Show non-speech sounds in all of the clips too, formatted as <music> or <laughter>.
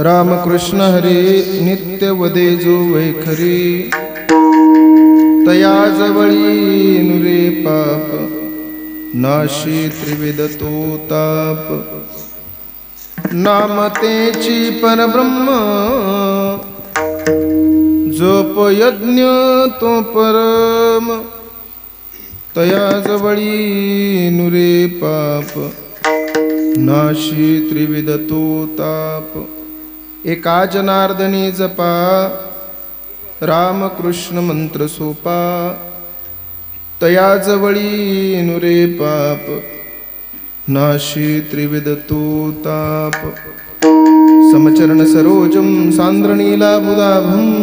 रामकृष्ण हरे नित्य वदे जो वैखरी तया जवळी नुरे पाप नाशी त्रिविद तो ताप. नामतेची परब्रह्म जोप यज्ञ तो परम. तया जवळी नुरे पाप नाशी त्रिविद तो ताप. एका जनार्दनी जपा। रामकृष्ण मंत्र सोपा। तया जवळी नुरे पाप। नाशी त्रिविध तो ताप। समचरण सरोजं सान्द्रणीलाबुदाभं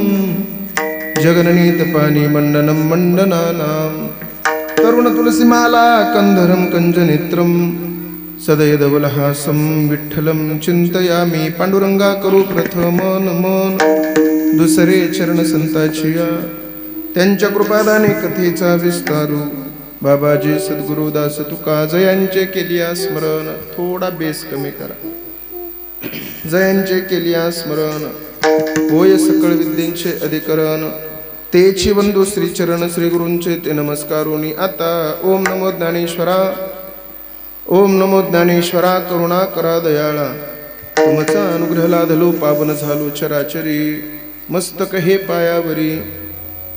जगननीतपानी मण्डनं मण्डनानां। तरुणतुलसीमाला कन्धरं कञ्जनेत्रं सदयदवलहासं विठ्ठलं चिन्तयामि पांडुरंगा करू प्रथम नमन दुसरे चरण संताचिया त्यांच्या कृपादाने कथेचा विस्तारू। बाबाजी सद्गुरुदास तुका जयांचे केलिया स्मरण थोडा बेस कमी करा। जयांचे केलिया स्मरण होय सकळ विद्येचे अधिकरण। तेची बंधू श्री चरण श्री गुरूंचे ते नमस्कारुनी आता ओम नमो ज्ञानेश्वरा। ओम नमो ज्ञानेश्वरा करुणा करा दयाळा. तुमचा अनुग्रह लाधलो पावन झालो चराचरी. मस्तक हे पायावरी.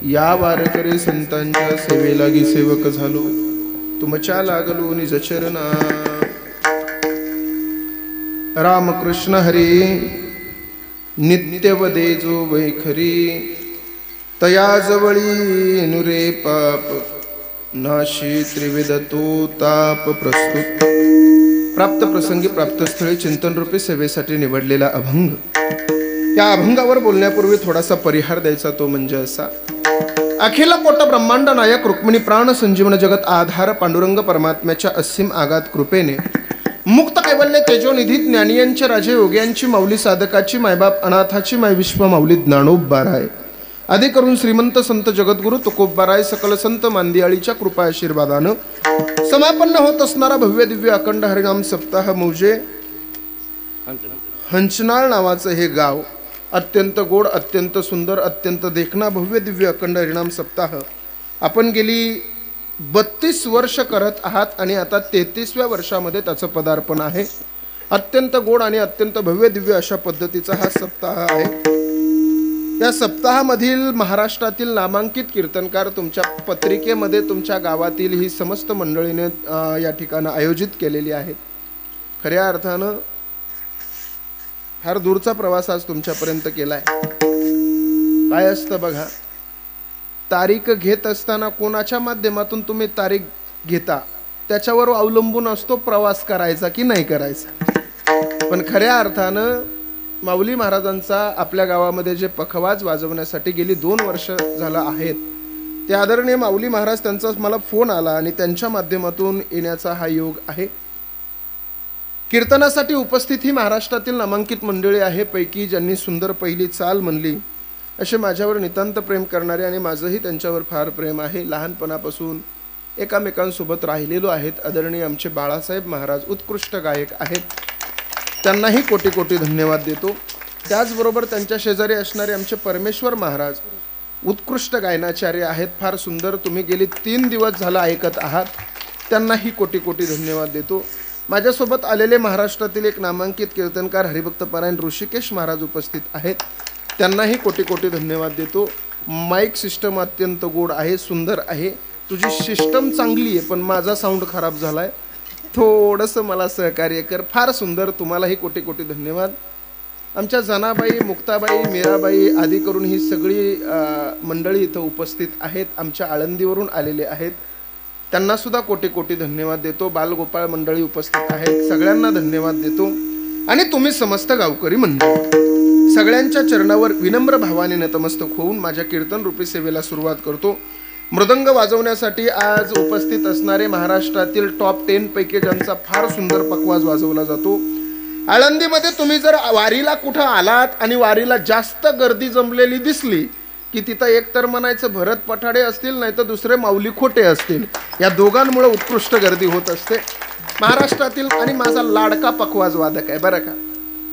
या वारकरी संतांच्या सेवेलागी सेवक झालो. तुमच्या लागलो निजचरणा रामकृष्ण हरी. नित्यवदे जो वैखरी. तया जवळी नुरे पाप. नाशी त्रिविध तो ताप प्रस्तुत. प्राप्त प्रसंगी प्राप्त स्थळी चिंतन रूपी सेवेसाठी निवडलेला अभंग. या अभंगावर बोलण्यापूर्वी थोडासा परिहार द्यायचा तो म्हणजे असा. अखिल पोट ब्रह्मांड नायक रुक्मिणी प्राण संजीवन जगत आधार पांडुरंग परमात्म्याच्या असीम आगात कृपेने. मुक्त कैवल्य तेजोनिधी ज्ञानियांचे राजे योग्यांची माऊली साधकाची मायबाप अनाथाची माय विश्व माऊली ज्ञानोबाराय आधी करून श्रीमंत संत जगद्गुरु तुकोबाराय सकल संत मांदियाळीच्या कृपा आशीर्वादानं समापन्न होत असणारा भव्य दिव्य अखंड हरिनाम सप्ताह मौजे हंचनाळ नावाचं हे गाव अत्यंत गोड अत्यंत सुंदर अत्यंत देखणा भव्य दिव्य अखंड हरिनाम सप्ताह. आपण गेली बत्तीस वर्ष करत आहात आणि आता तेहतीसव्या वर्षामध्ये त्याचं पदार्पण आहे. अत्यंत गोड आणि अत्यंत भव्य दिव्य अशा पद्धतीचा हा सप्ताह आहे. या सप्ताहामधील महाराष्ट्रातील नामांकित कीर्तनकार तुमच्या पत्रिकेमध्ये तुमच्या गावातील ही समस्त मंडळीने या ठिकाणं आयोजित केलेली आहेत. खऱ्या अर्थानं फार दूरचा प्रवास आज तुमच्यापर्यंत केलाय. काय असतं बघा तारीख घेत असताना कोणाच्या माध्यमातून तुम्ही तारीख घेता त्याच्यावर अवलंबून असतो प्रवास करायचा की नाही करायचा. पण खऱ्या अर्थानं माऊली महाराजांचा आपल्या गावामध्ये जे पखवाज वाजवण्यासाठी गेली दोन वर्ष झालं आहेत. ते आदरणीय माऊली महाराज त्यांचा मला फोन आला आणि त्यांच्या माध्यमातून येण्याचा हा योग आहे. कीर्तनासाठी उपस्थित ही महाराष्ट्रातील नामांकित मंडळी आहे पैकी ज्यांनी सुंदर पहिली चाल म्हणली असे माझ्यावर नितांत प्रेम करणारे आणि माझंही त्यांच्यावर फार प्रेम आहे. लहानपणापासून एकामेकांसोबत राहिलेलो आहेत. आदरणीय आमचे बाळासाहेब महाराज उत्कृष्ट गायक आहेत. त्यांनाही कोटी कोटी धन्यवाद देतो. त्याचबरोबर त्यांच्या शेजारी असणारे आमचे परमेश्वर महाराज उत्कृष्ट गायनाचार्य आहेत फार सुंदर. तुम्ही गेली तीन दिवस झाला ऐकत आहात. त्यांनाही कोटी कोटी धन्यवाद देतो. माझ्यासोबत आलेले महाराष्ट्रातील एक नामांकित कीर्तनकार हरिभक्त परायण ऋषिकेश महाराज उपस्थित आहेत. त्यांनाही कोटी कोटी धन्यवाद देतो. माईक सिस्टम अत्यंत गोड आहे सुंदर आहे. तुझी सिस्टम चांगली आहे पण माझा साऊंड खराब झाला आहे थोडंसं मला सहकार्य कर. फार सुंदर तुम्हालाही कोटी कोटी धन्यवाद. आमच्या जनाबाई मुक्ताबाई मीराबाई आदी करून ही सगळी मंडळी इथं उपस्थित आहेत. आमच्या आळंदीवरून आलेले आहेत. त्यांना सुद्धा कोटी कोटी धन्यवाद देतो. बालगोपाळ मंडळी उपस्थित आहेत. सगळ्यांना धन्यवाद देतो. आणि तुम्ही समस्त गावकरी मंडळी. सगळ्यांच्या चरणावर विनम्र भावाने नतमस्तक होऊन माझ्या कीर्तन रूपी सेवेला सुरुवात करतो. मृदंग वाजवण्यासाठी आज उपस्थित असणारे महाराष्ट्रातील टॉप टेन पैकी ज्यांचा फार सुंदर पकवाज वाजवला जातो. आळंदीमध्ये तुम्ही जर वारीला कुठं आलात आणि वारीला जास्त गर्दी जमलेली दिसली की तिथं एक तर म्हणायचं भरत पठाडे असतील नाही तर दुसरे माऊली खोटे असतील या दोघांमुळे उत्कृष्ट गर्दी होत असते. महाराष्ट्रातील आणि माझा लाडका पखवाज वादक आहे बरं का?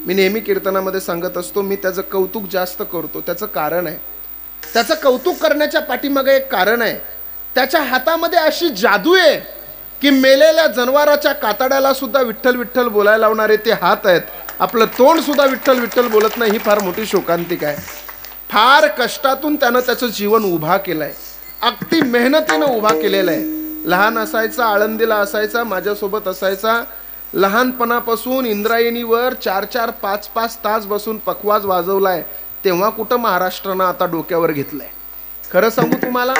मी नेहमी कीर्तनामध्ये सांगत असतो मी त्याचं कौतुक जास्त करतो त्याचं कारण आहे. त्याचं कौतुक करण्याच्या पाठीमागे एक कारण आहे. त्याच्या हातामध्ये अशी जादू आहे की मेलेल्या जनावराच्या कातड्याला सुद्धा विठ्ठल विठ्ठल बोलायला लावणारे ते हात आहेत. आपलं तोंड सुद्धा विठ्ठल विठ्ठल बोलत नाही ही फार मोठी शोकांतिक आहे. फार कष्टातून त्यानं त्याचं जीवन उभा केलंय. अगदी मेहनतीनं उभा केलेलं आहे. लहान असायचा आळंदीला असायचा माझ्यासोबत असायचा. लहानपणापासून इंद्रायणीवर चार चार पाच पाच तास बसून पखवाज वाजवलाय. तेव्हा कुठं महाराष्ट्रानं आता डोक्यावर घेतलंय? खरं सांगू तुम्हाला?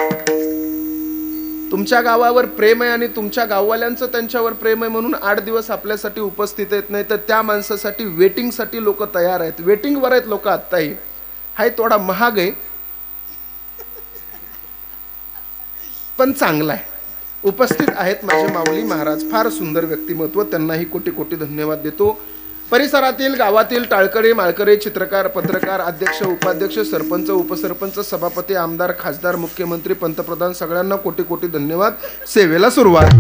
तुमच्या गावावर प्रेम आहे आणि तुमच्या गाववाल्यांचं त्यांच्यावर प्रेम आहे म्हणून आठ दिवस आपल्यासाठी उपस्थित येत नाही तर त्या माणसासाठी वेटिंगसाठी लोक तयार आहेत. वेटिंगवर आहेत लोक आत्ताही. हाय थोडा महाग आहे. पण चांगला आहे. उपस्थित आहेत माझे माऊली महाराज. फार सुंदर व्यक्तिमत्व. त्यांनाही कोटी कोटी धन्यवाद देतो. परिसरातील गावातील टाळकरी माळकरी चित्रकार पत्रकार अध्यक्ष उपाध्यक्ष सरपंच उपसरपंच सभापती आमदार खासदार मुख्यमंत्री पंतप्रधान सगळ्यांना कोटी कोटी धन्यवाद. सेवेला सुरुवात.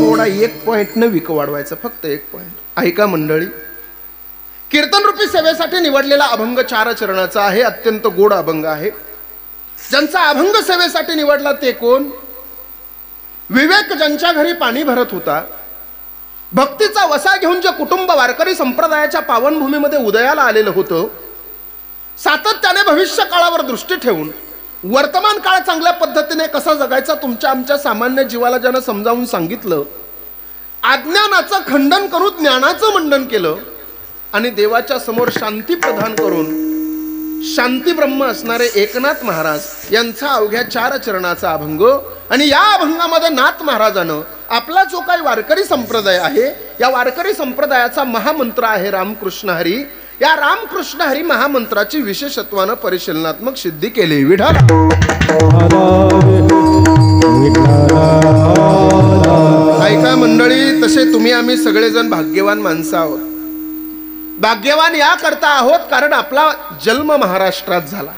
थोडा एक पॉइंट न विक वाढवायचा फक्त एक पॉइंट ऐका मंडळी. कीर्तन रूपी सेवेसाठी निवडलेला अभंग चार चरणाचा आहे अत्यंत गोड अभंग आहे. ज्यांचा अभंग सेवेसाठी निवडला ते कोण? विवेक ज्यांच्या घरी पाणी भरत होता भक्तीचा वसा घेऊन जे कुटुंब वारकरी संप्रदायाच्या पावनभूमीमध्ये उदयाला आलेलं होतं सातत्याने भविष्य काळावर दृष्टी ठेवून वर्तमान काळ चांगल्या पद्धतीने कसा जगायचा तुमच्या आमच्या सामान्य जीवाला ज्यानं समजावून सांगितलं अज्ञानाचं खंडन करून ज्ञानाचं मंडन केलं आणि देवाच्या समोर शांती प्रदान करून शांती ब्रह्म असणारे एकनाथ महाराज यांचा अवघ्या चार चरणाचा अभंग आणि या अभंगामध्ये नाथ महाराजानं आपला जो काही वारकरी संप्रदाय आहे या वारकरी संप्रदायाचा महामंत्र आहे रामकृष्ण हरी. या रामकृष्ण हरी महामंत्राची विशेषत्वानं परिशीलनात्मक सिद्धी केली विढाल ऐका मंडळी तसे तुम्ही आम्ही सगळेजण भाग्यवान माणसं आहोत. भाग्यवान या करता आहोत कारण आपला जन्म महाराष्ट्रात झाला.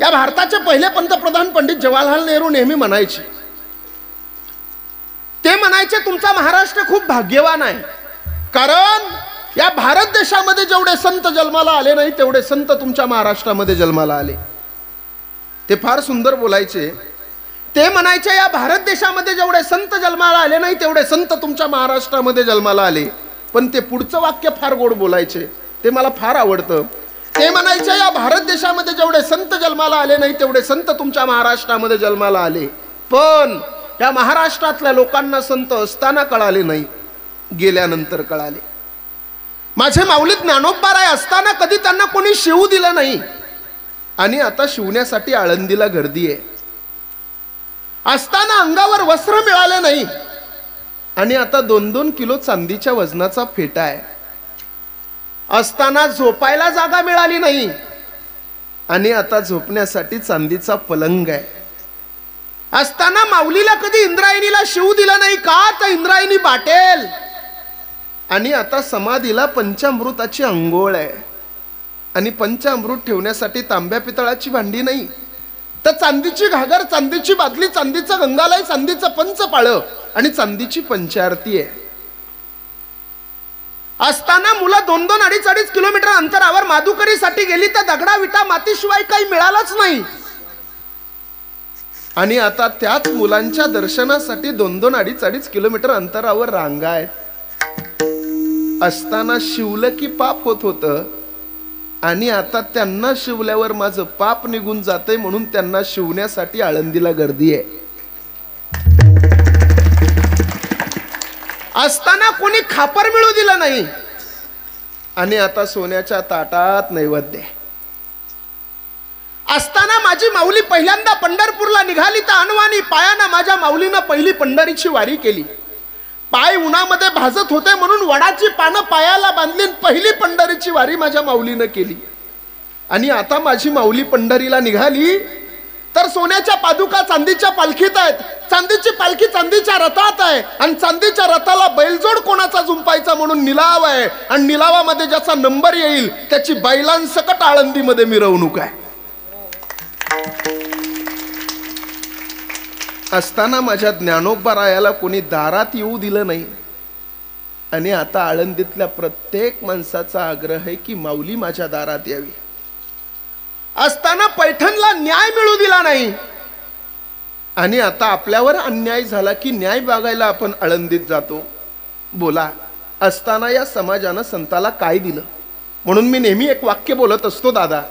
या भारताचे पहिले पंतप्रधान पंडित जवाहरलाल नेहरू नेहमी म्हणायचे. ते म्हणायचे तुमचा महाराष्ट्र खूप भाग्यवान आहे. कारण या भारत देशामध्ये जेवढे संत जन्माला आले नाही तेवढे संत तुमच्या महाराष्ट्रामध्ये जन्माला आले. ते फार सुंदर बोलायचे. ते म्हणायचे या भारत देशामध्ये जेवढे संत जन्माला आले नाही तेवढे संत तुमच्या महाराष्ट्रामध्ये जन्माला आले. पण ते पुढचं वाक्य फार गोड बोलायचे. ते मला फार आवडतं. ते म्हणायचे या भारत देशामध्ये जेवढे संत जन्माला आले नाही तेवढे संत तुमच्या महाराष्ट्रामध्ये जन्माला आले. पण या महाराष्ट्रातल्या लोकांना संत असताना कळाले नाही गेल्यानंतर कळाले. माझे माऊली ज्ञानोबाराय असताना कधी त्यांना कोणी शिवू दिलं नाही. आणि आता शिवण्यासाठी आळंदीला गर्दी आहे. असताना अंगावर वस्त्र मिळाले नाही. आणि आता दोन दोन किलो चांदीच्या वजनाचा फेटा आहे. असताना झोपायला जागा मिळाली नाही. आणि आता झोपण्यासाठी चांदीचा पलंग आहे. असताना माऊलीला कधी इंद्रायणीला शिव दिला नाही का? तर इंद्रायणी बाटेल. आणि आता समाधीला पंचामृताची अंघोळ आहे. आणि पंचामृत ठेवण्यासाठी तांब्या पितळाची भांडी नाही. तर चांदीची घागर चांदीची बादली चांदीचं गंगालय चांदीचं पंच पाळ आणि चांदीची पंचारती आहे. असताना मुलं दोन दोन अडीच अडीच किलोमीटर अंतरावर माधुकरीसाठी गेली तर दगडा विटा मातीशिवाय काही मिळालंच नाही. आणि आता त्याच मुलांच्या दर्शनासाठी दोन दोन अडीच अडीच किलोमीटर अंतरावर रांगा आहेत. असताना शिवलं की पाप होत होतं. आणि आता त्यांना शिवल्यावर माझं पाप निघून जाते म्हणून त्यांना शिवण्यासाठी आळंदीला गर्दी आहे. असताना कोणी खापर मिळू दिलं नाही. आणि आता सोन्याच्या ताटात नैवेद्य असताना माझी माऊली पहिल्यांदा पंढरपूरला निघाली तर अनवानी पायानं माझ्या माऊलीनं पहिली पंढरीची वारी केली. पाय उन्हामध्ये भाजत होते म्हणून वडाची पानं पायाला बांधली पहिली पंढरीची वारी माझ्या माऊलीनं केली. आणि आता माझी माऊली पंढरीला निघाली तर सोन्याच्या पादुका चांदीच्या पालखीत आहेत. चांदीची पालखी चांदीच्या रथात आहे. आणि चांदीच्या रथाला बैलजोड कोणाचा झुंपायचा म्हणून निलाव आहे. आणि निलावामध्ये ज्याचा नंबर येईल त्याची बैलांसकट आळंदीमध्ये मिरवणूक आहे. असताना माझ्या ज्ञानोबा रायाला कोणी दारात येऊ दिलं नाही. आणि आता आळंदीतल्या प्रत्येक माणसाचा आग्रह आहे की माऊली माझ्या दारात यावी. असताना पैठणला न्याय मिळू दिला नाही. आणि आता आपल्यावर अन्याय झाला की न्याय बागायला आपण आळंदीत जातो. बोला असताना या समाजानं संताला काय दिलं? म्हणून मी नेहमी एक वाक्य बोलत असतो दादा.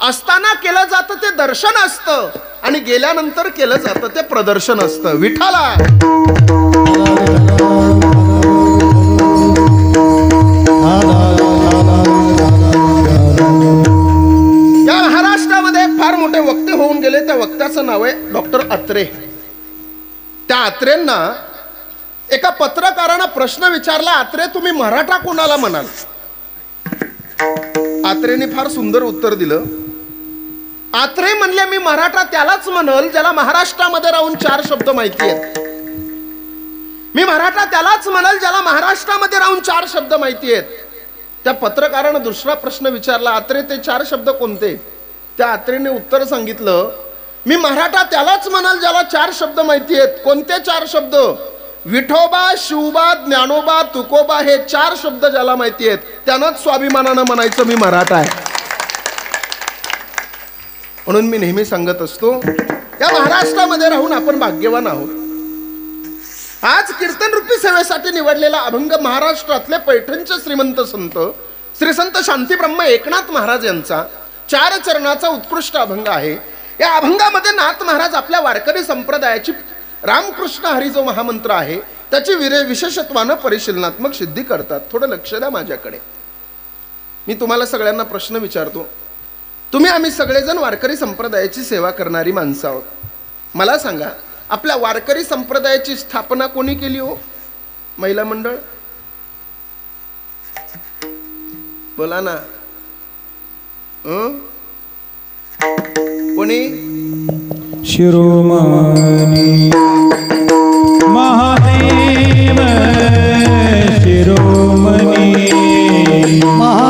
असताना केलं जातं ते दर्शन असतं आणि गेल्यानंतर केलं जातं ते प्रदर्शन असतं. विठाला ते मोठे वक्ते होऊन गेले त्या वक्त्याचं नाव आहे डॉक्टर अत्रे. त्या अत्रेंना एका पत्रकारानं प्रश्न विचारला अत्रे तुम्ही मराठा कोणाला म्हणाल? आत्रेने फार सुंदर उत्तर दिलं. आत्रे म्हणले मी मराठा त्यालाच म्हणल ज्याला महाराष्ट्रामध्ये राहून चार शब्द माहिती आहेत. मी मराठा त्यालाच म्हणाल ज्याला महाराष्ट्रामध्ये राहून चार शब्द माहिती आहेत. त्या पत्रकारानं दुसरा प्रश्न विचारला आत्रे ते चार शब्द कोणते? त्या आत्रेने उत्तर सांगितलं मी मराठा त्यालाच म्हणाल ज्याला चार शब्द माहिती आहेत. कोणते चार शब्द? विठोबा शिवबा ज्ञानोबा तुकोबा हे चार शब्द ज्याला माहिती आहेत त्यांनाच स्वाभिमानानं म्हणायचं मी मराठा आहे. म्हणून मी नेहमी सांगत असतो या महाराष्ट्रामध्ये राहून आपण भाग्यवान आहोत. आज कीर्तन रूपी सेवेसाठी निवडलेला अभंग महाराष्ट्रातले पैठणचे श्रीमंत संत श्री संत शांतीब्रह्म एकनाथ महाराज यांचा चार चरणाचा उत्कृष्ट अभंग आहे. या अभंगामध्ये नाथ महाराज आपल्या वारकरी संप्रदायाची रामकृष्ण हरी जो महामंत्र आहे त्याची विरे विशेषत्वानं परिशीलनात्मक सिद्धी करतात. थोडं लक्ष द्या माझ्याकडे. मी तुम्हाला सगळ्यांना प्रश्न विचारतो. तुम्ही आम्ही सगळेजण वारकरी संप्रदायाची सेवा करणारी माणसं आहोत. मला सांगा आपल्या वारकरी संप्रदायाची स्थापना कोणी केली हो? महिला मंडळ? बोला ना. कोणी? शिरोमणी। महादेव शिरोमणी। महादेव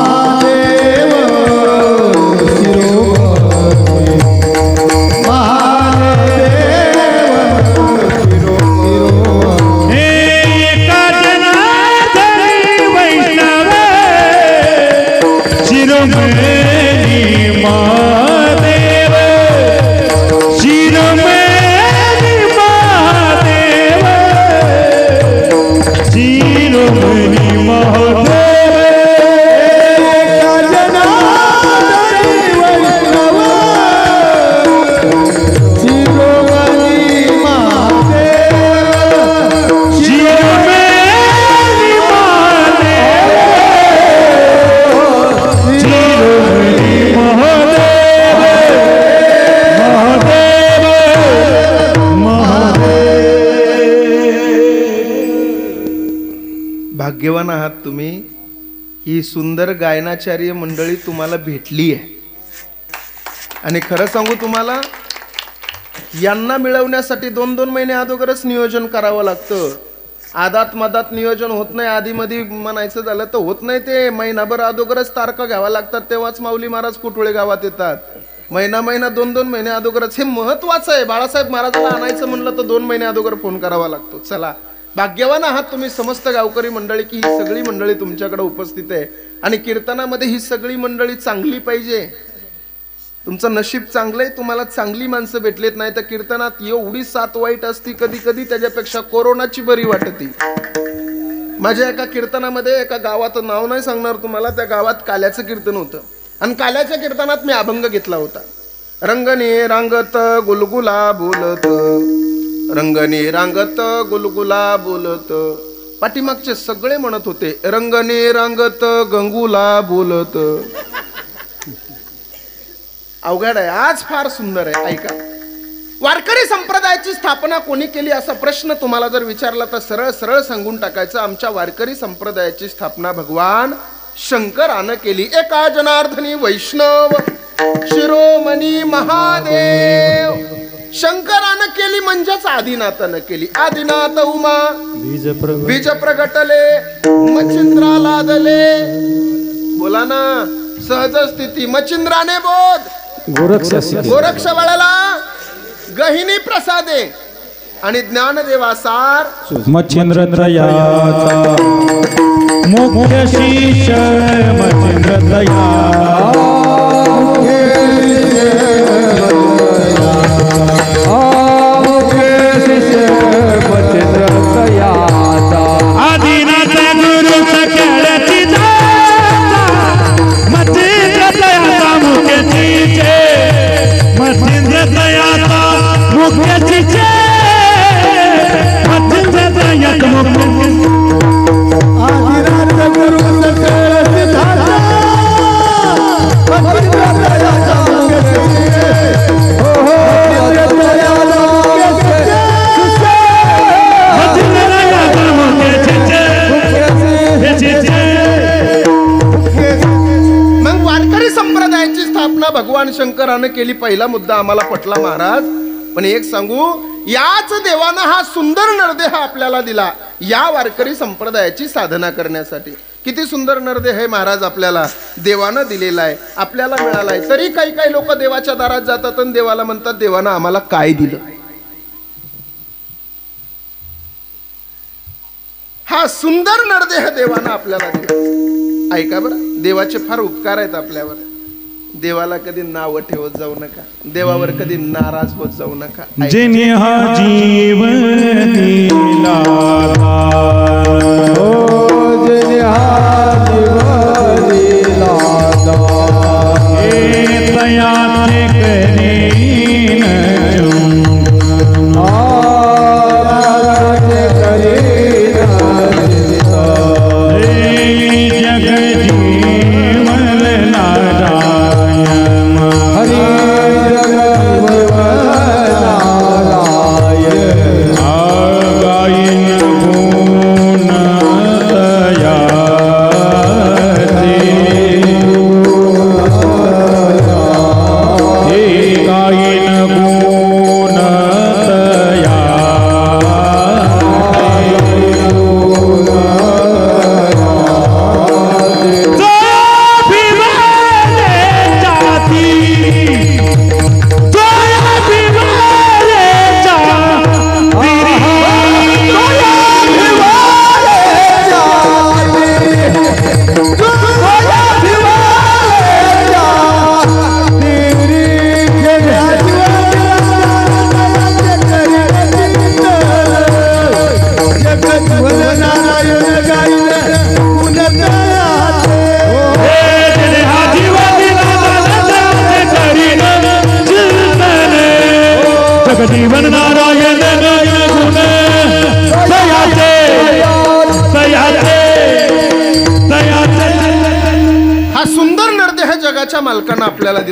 भाग्यवान आहात तुम्ही. ही सुंदर गायनाचार्य मंडळी तुम्हाला भेटली आहे. आणि खरं सांगू तुम्हाला यांना मिळवण्यासाठी दोन दोन महिने अगोदरच नियोजन करावं लागतं. आदात मदात नियोजन होत नाही आधीमध्ये म्हणायचं झालं तर होत नाही ते. महिनाभर अगोदरच तारखा घ्यावा लागतात तेव्हाच माऊली महाराज कुटुळे गावात येतात. महिना महिना दोन दोन महिने अगोदरच. हे महत्वाचं आहे. बाळासाहेब महाराजांना आणायचं म्हणलं तर दोन महिने अगोदर फोन करावा लागतो. चला. भाग्यवान आहात तुम्ही समस्त गावकरी मंडळी की ही सगळी मंडळी तुमच्याकडे उपस्थित आहे. आणि कीर्तनामध्ये ही सगळी मंडळी चांगली पाहिजे. तुमचं नशीब चांगलंय तुम्हाला चांगली माणसं भेटलेत नाही तर कीर्तनात एवढी साथ वाईट असती कधी कधी त्याच्यापेक्षा कोरोनाची बरी वाटती. माझ्या एका कीर्तनामध्ये एका गावाचं नाव नाही सांगणार तुम्हाला त्या गावात काल्याचं कीर्तन होतं. आणि काल्याच्या कीर्तनात मी अभंग घेतला होता. रंगने रांगत गुलगुला बोलत. रंगने रांगत गुलगुला बोलत. पाठीमागचे सगळे म्हणत होते रंगने रांगत गंगुला बोलत. अवघड आहे आज फार सुंदर आहे ऐका. वारकरी संप्रदायाची स्थापना कोणी केली असा प्रश्न तुम्हाला जर विचारला तर सरळ सरळ सांगून टाकायचं. आमच्या वारकरी संप्रदायाची स्थापना भगवान शंकरानं केली. एका जनार्दनी वैष्णव शिरोमणी महादेव. शंकरानं केली म्हणजेच आदिनाथानं केली. आदिनाथ उमा बीज बीज प्रगटले मच्छिंद्रा लादले. बोला ना सहज स्थिती मच्छिंद्राने बोध. गोरक्ष वळला गहिनी प्रसादे आणि ज्ञानदेवासार मच्छिंद्र त्रयाचा मुख्य शिष्य मच्छिंद्र केली पहिला मुद्दा आम्हाला पटला महाराज. पण एक सांगू याच देवानं हा सुंदर नरदेह आपल्याला दिला या वारकरी संप्रदायाची साधना करण्यासाठी. किती सुंदर नरदेह हे महाराज आपल्याला. देवानं दिलेला आहे आपल्याला मिळाला आहे. तरी काही काही लोक देवाच्या दारात जातात आणि देवाला म्हणतात देवानं आम्हाला काय दिलं? हा सुंदर नरदेह देवानं आपल्याला दिला. ऐका बरं देवाचे फार उपकार आहेत आपल्यावर. देवाला कधी नाव ठेवत जाऊ नका. देवावर कधी नाराज होत जाऊ नका. जिने हा जीवन दिला हे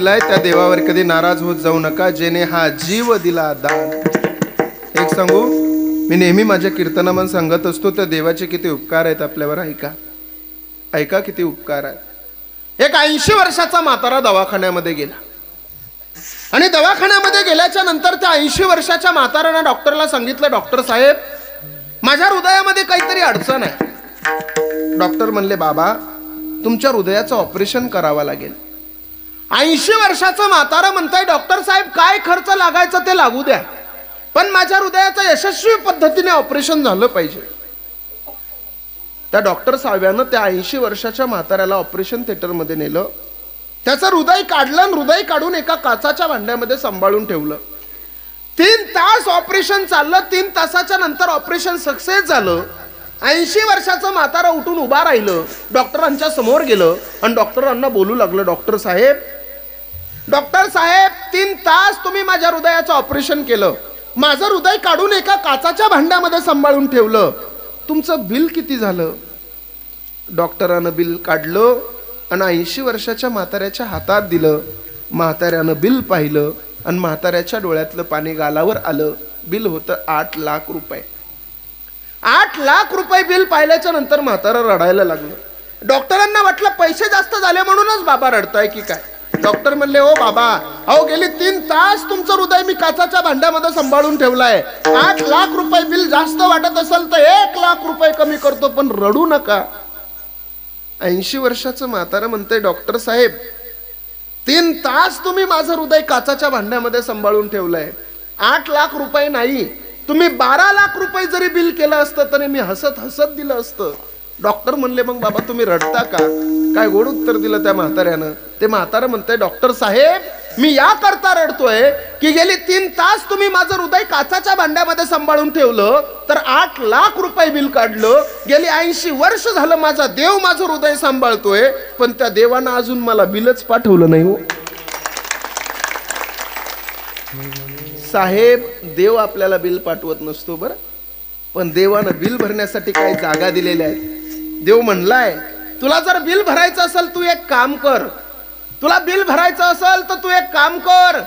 दिलाय त्या देवावर कधी नाराज होत जाऊ नका जेने हा जीव दिला दान. एक सांगू? मी नेहमी माझ्या कीर्तनामन सांगत असतो त्या देवाचे किती उपकार आहेत आपल्यावर ऐका. ऐका किती उपकार आहेत. एक ऐंशी वर्षाचा म्हातारा दवाखान्यामध्ये गेला. आणि दवाखान्यामध्ये गेल्याच्यानंतर त्या ऐंशी वर्षाच्या म्हाताराने डॉक्टरला सांगितलं डॉक्टर साहेब माझ्या हृदयामध्ये काहीतरी अडचण आहे. डॉक्टर म्हणले बाबा तुमच्या हृदयाचं ऑपरेशन करावं लागेल. ऐंशी वर्षाचं म्हातारा म्हणताय डॉक्टर साहेब काय खर्च लागायचा ते लागू द्या. पण माझ्या हृदयाचं यशस्वी पद्धतीने ऑपरेशन झालं पाहिजे. त्या डॉक्टर साहेबानं त्या ऐंशी वर्षाच्या म्हाताऱ्याला ऑपरेशन थिएटरमध्ये नेलं. त्याचं हृदय काढलं आणि हृदय काढून एका काचाच्या भांड्यामध्ये सांभाळून ठेवलं. तीन तास ऑपरेशन चाललं तीन तासाच्या नंतर ऑपरेशन सक्सेस झालं. ऐंशी वर्षाचं म्हातारा उठून उभा राहिलं डॉक्टरांच्या समोर गेलं आणि डॉक्टरांना बोलू लागलं डॉक्टर साहेब डॉक्टर साहेब तीन तास तुम्ही माझ्या हृदयाचं ऑपरेशन केलं. माझं हृदय काढून एका काचाच्या भांड्यामध्ये सांभाळून ठेवलं. तुमचं बिल किती झालं? डॉक्टरानं बिल काढलं आणि ऐंशी वर्षाच्या म्हाताऱ्याच्या हातात दिलं. म्हाताऱ्यानं बिल पाहिलं आणि म्हाताऱ्याच्या डोळ्यातलं पाणी गालावर आलं. बिल होतं आठ लाख रुपये. आठ लाख रुपये बिल पाहिल्याच्या नंतर म्हातारा रडायला लागलं. डॉक्टरांना वाटलं पैसे जास्त झाले म्हणूनच बाबा रडताय की काय? डॉक्टर म्हणले ओ बाबा अहो गेली तीन तास तुमचं हृदय मी काचाच्या भांड्यामध्ये सांभाळून ठेवलाय. आठ लाख रुपये बिल जास्त वाटत असेल तर एक लाख रुपये कमी करतो पण रडू नका. ऐंशी वर्षाचं म्हातारा म्हणते डॉक्टर साहेब तीन तास तुम्ही माझं हृदय काचाच्या भांड्यामध्ये सांभाळून ठेवलंय. आठ लाख रुपये नाही तुम्ही बारा लाख रुपये जरी बिल केलं असतं तरी मी हसत हसत दिलं असतं. डॉक्टर म्हणले मग बाबा तुम्ही रडता का? काय गोड उत्तर दिलं त्या म्हाताऱ्यानं. ते म्हातारं म्हणतंय डॉक्टर साहेब मी या करता रडतोय की गेली तीन तास तुम्ही माझं हृदय काचाच्या भांड्यामध्ये सांभाळून ठेवलं तर आठ लाख रुपये बिल काढलं गेली ऐंशी वर्ष झालं माझा देव माझं हृदय सांभाळतोय पण त्या देवानं अजून मला बिलच पाठवलं नाही हो. साहेब देव आपल्याला बिल पाठवत नसतो बरं पण देवानं बिल भरण्यासाठी काही जागा दिलेल्या आहेत. देव म्हणलाय तुला जर बिल भरायचं असेल तू एक काम कर. तुला बिल भरायचं असेल तर तू एक काम कर.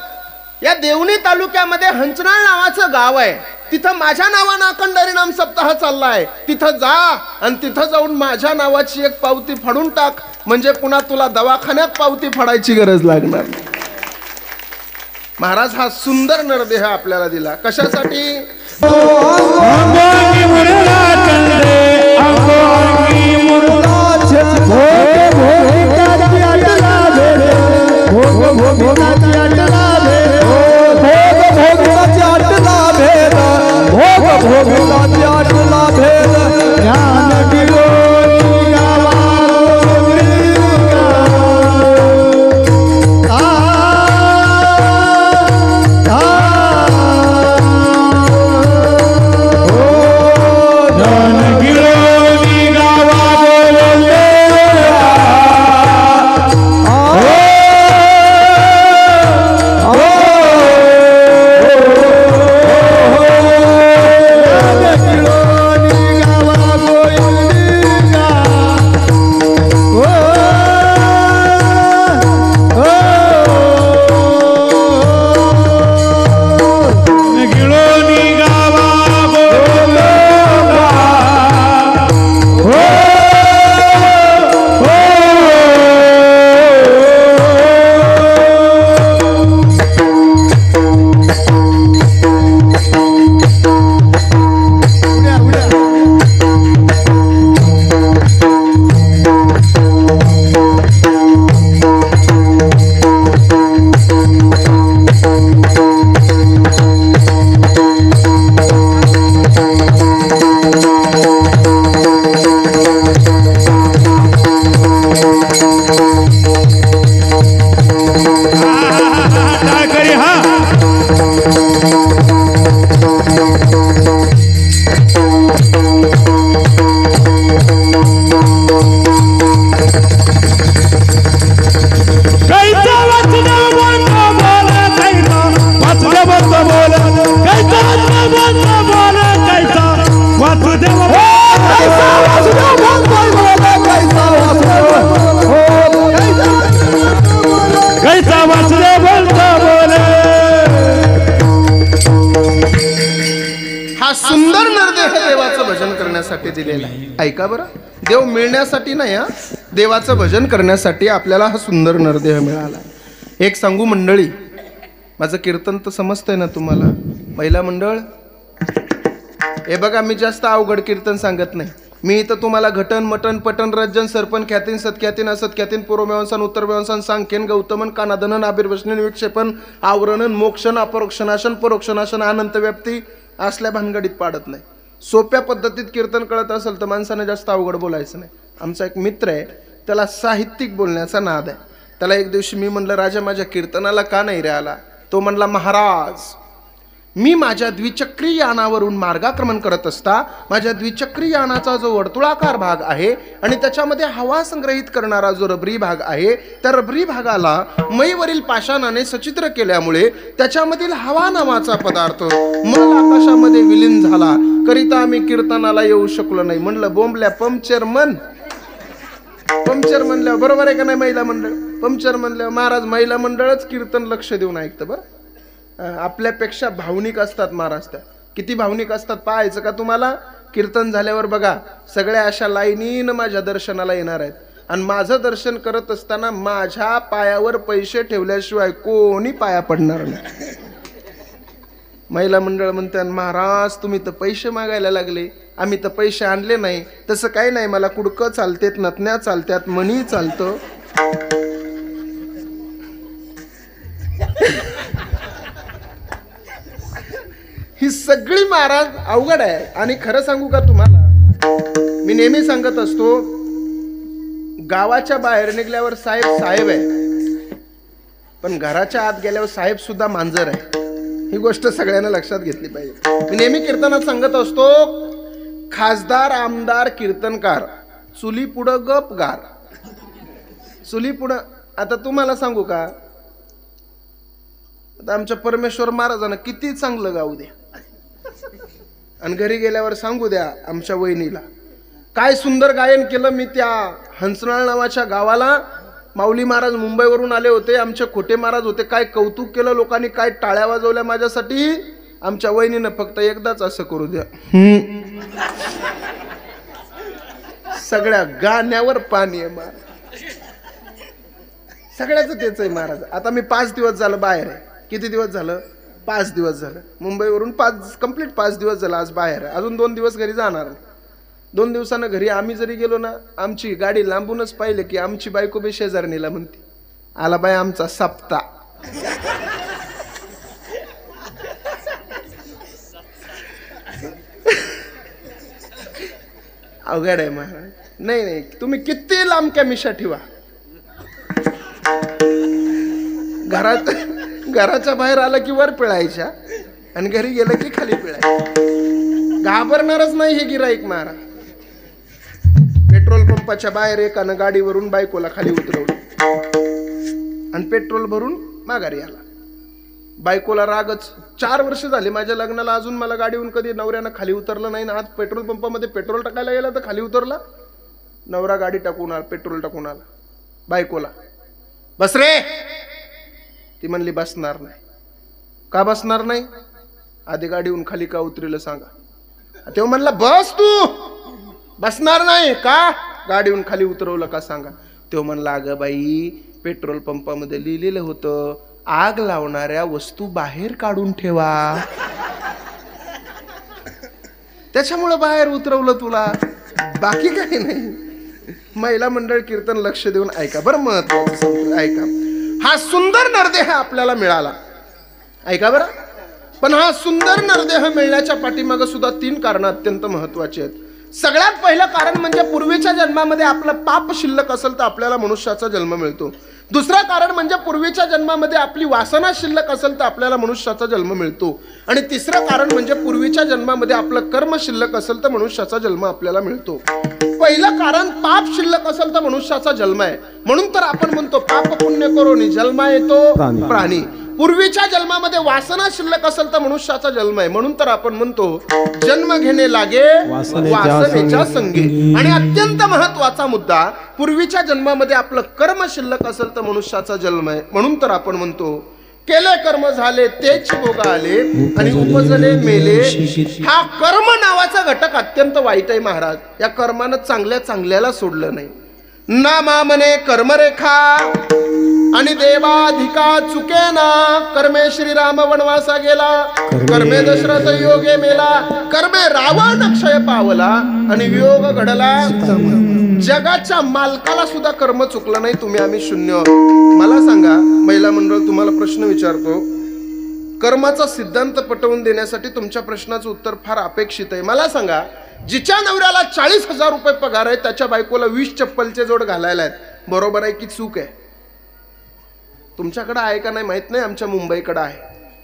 या देवणी तालुक्यामध्ये हंचनाळ नावाचं गाव आहे. तिथं माझ्या नावानं अखंड हरिनाम सप्ताह चाललाय. तिथं जा आणि तिथं जाऊन माझ्या नावाची एक पावती फाडून टाक. म्हणजे पुन्हा तुला दवाखान्यात पावती फाडायची गरज लागणार महाराज हा सुंदर नरदेह आपल्याला दिला. कशासाठी? करण्यासाठी नाही हा देवाचं भजन करण्यासाठी आपल्याला हा सुंदर नरदेह मिळाला. एक सांगू मंडळी माझं कीर्तन तर समजतंय ना तुम्हाला? महिला मंडळ हे बघा मी जास्त अवघड कीर्तन सांगत नाही. मी इथं तुम्हाला घटन मटन पटन रज्जन सरपण ख्यातीन सत्ख्यातीन असत्ख्यातीन पूर्वमेवंसन उत्तरमेवंसन सांख्यन गौतमन कानादनन आबिर्वशनन विक्षेपन आवरणन मोक्षण अपरोक्षणाशन परोक्षणाशन अनंत व्याप्ती असल्या भानगडीत पाडत नाही. सोप्या पद्धतीत कीर्तन कळत असेल तर माणसाने जास्त अवघड बोलायचं नाही. आमचा एक मित्र आहे त्याला साहित्यिक बोलण्याचा नाद आहे. त्याला एक दिवशी मी म्हणलं राजा माझ्या कीर्तनाला का नाही रे आला? तो म्हणला महाराज मी माझ्या द्विचक्री यानावरून मार्गाक्रमण करत असता माझ्या द्विचक्री यानाचा जो वर्तुळाकार भाग आहे आणि त्याच्यामध्ये हवा संग्रहित करणारा जो रबरी भाग आहे त्या रबरी भागाला मैवरील पाषाणाने सचित्र केल्यामुळे त्याच्यामधील हवा नावाचा पदार्थ मल आकाशामध्ये विलीन झाला. करिता आम्ही कीर्तनाला येऊ शकलो नाही. म्हणलं बोंबल्या पंक्चर मन. पंक्चर म्हणल्यावर बरोबर आहे का नाही महिला मंडळ? पंक्चर म्हणल्यावर महाराज महिला मंडळच कीर्तन लक्ष देऊन ऐकतं बरं. आपल्यापेक्षा भावनिक असतात महाराज त्या. किती भावनिक असतात पाहायचं का तुम्हाला? कीर्तन झाल्यावर बघा सगळ्या अशा लाईनीनं माझ्या दर्शनाला येणार आहेत. आणि माझं दर्शन करत असताना माझ्या पायावर पैसे ठेवल्याशिवाय कोणी पाया पडणार नाही. महिला मंडळ म्हणते महाराज तुम्ही तर पैसे मागायला लागले. आम्ही तर पैसे आणले नाही. तसं काही नाही. मला कुडकं चालतेत नथण्या चालत्यात मणी चालतं. ही सगळी महाराज अवघड आहे. आणि खरं सांगू का तुम्हाला? मी नेहमी सांगत असतो गावाच्या बाहेर निघल्यावर साहेब साहेब आहे पण घराच्या आत गेल्यावर साहेब सुद्धा मांजर आहे ही गोष्ट सगळ्यांना लक्षात घेतली पाहिजे. मी नेहमी कीर्तनात सांगत असतो खासदार आमदार कीर्तनकार चुली पुढं गप गार. चुली पुढं आता तुम्हाला सांगू का? आता आमच्या परमेश्वर महाराजांना किती चांगलं गाऊ द्या. आणि घरी गेल्यावर सांगू द्या आमच्या वहिनीला. काय सुंदर गायन केलं मी त्या हंसनाळ नावाच्या गावाला माऊली महाराज मुंबईवरून आले होते आमचे खोटे महाराज होते. काय कौतुक केलं लोकांनी काय टाळ्या वाजवल्या माझ्यासाठी? आमच्या वहिनीनं फक्त एकदाच असं करू द्या. सगळ्या गाण्यावर पाणी आहे महाराज. सगळ्याच तेच आहे महाराज. आता मी पाच दिवस झालं बाहेर आहे. किती दिवस झालं? पाच दिवस झालं. मुंबईवरून पाच कंप्लीट पाच दिवस झालं आज बाहेर आहे. अजून दोन दिवस घरी जाणार नाही. दोन दिवसानं घरी आम्ही जरी गेलो ना आमची गाडी लांबूनच पाहिलं की आमची बायको बी शेजारणीला म्हणते आला बाय आमचा सप्ता. अवघड आहे महाराज. नाही नाही तुम्ही किती लांब कॅमिशा ठेवा. घरात घराच्या बाहेर आलं की वर पिळायच्या आणि घरी गेलं की खाली पिळायच्या. घाबरणारच नाही हे गिराईक महाराज. पेट्रोल पंपाच्या बाहेर एकानं गाडीवरून बायकोला खाली उतरवलं. आणि पेट्रोल भरून माघारी आला. बायकोला रागच. चार वर्ष झाले माझ्या लग्नाला अजून मला गाडीहून कधी नवऱ्यानं खाली उतरलं नाही ना. आज पेट्रोल पंपामध्ये पेट्रोल टाकायला गेला तर खाली उतरला. नवरा गाडी टाकून आला पेट्रोल टाकून आला. बायकोला. बस रे! ती म्हणली बसणार नाही. का बसणार नाही? आधी गाडीहून खाली का उतरेल सांगा. तेव्हा म्हणला बस तू. बसणार नाही का? गाडीहून खाली उतरवलं का सांगा. तो म्हणला अगं बाई पेट्रोल पंपामध्ये लिहिलेलं होतं आग लावणाऱ्या वस्तू बाहेर काढून ठेवा. त्याच्यामुळं बाहेर उतरवलं तुला. बाकी काही नाही. महिला मंडळ कीर्तन लक्ष देऊन ऐका बरं महत्वाचं ऐका. हा सुंदर नरदेह आपल्याला मिळाला. ऐका बरं. पण हा सुंदर नरदेह मिळण्याच्या पाठीमागं सुद्धा तीन कारण अत्यंत महत्वाची आहेत. सगळ्यात पहिलं कारण म्हणजे पूर्वीच्या जन्मामध्ये आपलं पाप शिल्लक असेल तर आपल्याला मनुष्याचा जन्म मिळतो. दुसरं कारण म्हणजे पूर्वीच्या जन्मामध्ये आपली वासना शिल्लक असेल तर आपल्याला मनुष्याचा जन्म मिळतो. आणि तिसरं कारण म्हणजे पूर्वीच्या जन्मामध्ये आपलं कर्म शिल्लक असेल तर मनुष्याचा जन्म आपल्याला मिळतो. पहिलं कारण पाप शिल्लक असेल तर मनुष्याचा जन्म आहे. म्हणून तर आपण म्हणतो पाप पुण्य करून जन्मा येतो प्राणी. पूर्वीच्या जन्मामध्ये वासना शिल्लक असेल तर मनुष्याचा जन्म आहे. म्हणून तर आपण म्हणतो जन्म घेणे लागे वासनेच्या वासनेच्या संगी. संगी. आणि अत्यंत महत्त्वाचा मुद्दा पूर्वीच्या जन्मामध्ये आपलं कर्म शिल्लक असेल तर मनुष्याचा जन्म आहे. म्हणून तर आपण म्हणतो केले कर्म झाले तेच भोग आले आणि उपजले मेले. हा कर्म नावाचा घटक अत्यंत वाईट आहे महाराज. या कर्मानं चांगल्या चांगल्याला सोडलं नाही. नामा मने कर्मरेखा. आणि देवाधिका चुके ना कर्मे श्रीराम वनवासा गेला. कर्मे दशरथ योगे मेला. कर्मे रावण क्षय पावला आणि योग घडला. जगाच्या मालकाला सुद्धा कर्म चुकलं नाही तुम्ही आम्ही शून्य. मला सांगा महिला मंडळ तुम्हाला प्रश्न विचारतो. कर्माचा सिद्धांत पटवून देण्यासाठी तुमच्या प्रश्नाचं उत्तर फार अपेक्षित आहे. मला सांगा जिच्या नवऱ्याला चाळीस हजार रुपये पगार आहे त्याच्या बायकोला वीस चप्पलचे जोड घालायला आहेत. बरोबर आहे की चूक आहे? तुमच्याकडं आहे का नाही माहीत नाही आमच्या मुंबईकडं आहे.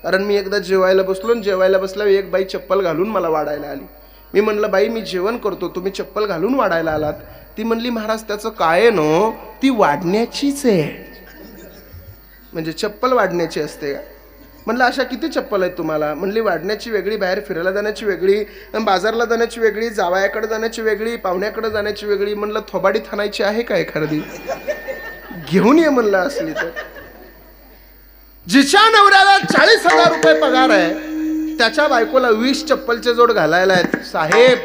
कारण मी एकदा जेवायला बसलो आणि जेवायला बसल्यावर एक बाई चप्पल घालून मला वाढायला आली. मी म्हणलं बाई मी जेवण करतो तुम्ही चप्पल घालून वाढायला आलात. ती म्हणली महाराज त्याचं काय आहे नो ती वाढण्याचीच आहे. म्हणजे चप्पल वाढण्याची असते. का म्हणलं अशा किती चप्पल आहेत तुम्हाला? म्हणली वाढण्याची वेगळी बाहेर फिरायला जाण्याची वेगळी बाजारला जाण्याची वेगळी जावयाकडे जाण्याची वेगळी पाहुण्याकडे जाण्याची वेगळी. म्हणलं थोबाडी थानायची आहे का एखादी? घेऊन ये म्हणलं असली तर. जिच्या नवऱ्याला चाळीस हजार रुपये पगार आहे त्याच्या बायकोला वीस चप्पलचे जोड घालायला आहेत. साहेब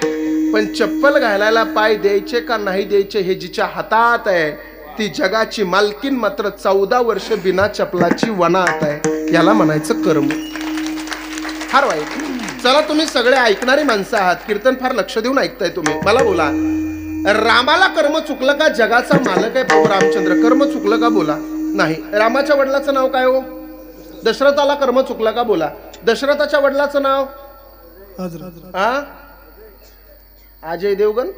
पण चप्पल घालायला पाय द्यायचे का नाही द्यायचे हे जिच्या हातात आहे. ती जगाची मालकीन मात्र चौदा वर्ष बिना चपलाची वनात आहे. याला म्हणायचं कर्म. फार वाईट. चला तुम्ही सगळे ऐकणारी माणसं आहात. कीर्तन फार लक्ष देऊन ऐकताय तुम्ही. मला बोला. रामाला कर्म चुकलं का? जगाचा मालक आहे भाऊ रामचंद्र. कर्म चुकलं का बोला? नाही. रामाच्या वडिलाचं नाव काय हो? दशरथाला कर्म चुकलं का बोला? दशरथाच्या वडिलाचं नाव? हा अजय देवगण?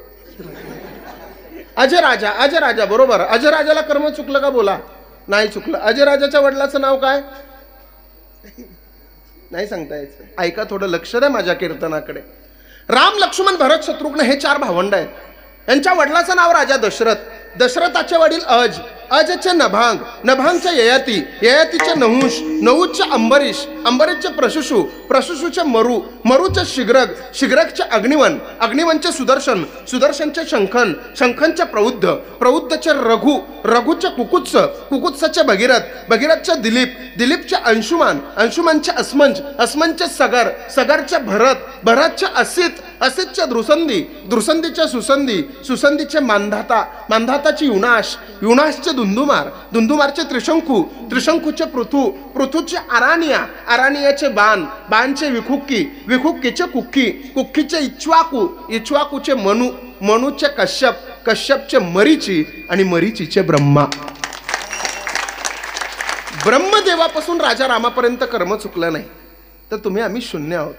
अजय राजा अजय राजा बरोबर. अजय राजाला कर्म चुकलं का बोला? नाही चुकलं. अजय राजाच्या वडिलाचं नाव काय? नाही सांगता यायचं. ऐका थोडं लक्ष द्या माझ्या कीर्तनाकडे. राम लक्ष्मण भरत शत्रुघ्न हे चार भावंड आहेत. यांच्या वडिलाचं नाव राजा दशरथ. दशरथाचे वडील अज. अजच्या नभांग नभांगच्या ययाती ययातीच्या नहुष नहुषचे अंबरीश अंबरीशच्या प्रशुषू प्रशुषूच्या मरु मरूच्या शिग्रग शिग्रगच्या अग्निवन अग्निवनचे सुदर्शन सुदर्शनचे शंखन शंखनच्या प्रौद्ध प्रौद्धचे रघु रघुच्या कुकुत्स कुकुत्साच्या भगीरथ भगीरथच्या दिलीप दिलीपच्या अंशुमान अंशुमानच्या अस्मंज अस्मंजच्या सगर सगरच्या भरत भरतच्या असित असितच्या दृसंदी दृसंदीच्या सुसंदी सुसंधीच्या मांधाता मांधाताची युनाश युनाशच्या धुंदुमार धुंदुमारचे त्रिशंकू त्रिशंकूचे पृथू पृथूचे आरानिया आरानियाचे बाण बाणचे विखुक्की विखुक्कीचे कुक्की कुक्कीचे इच्वाकू इच्वाकूचे मनू मनूचे कश्यप कश्यपचे मरीची आणि मरीचीचे ब्रह्मा. ब्रह्मदेवापासून राजा रामापर्यंत कर्म चुकलं नाही तर तुम्ही आम्ही शून्य आहोत.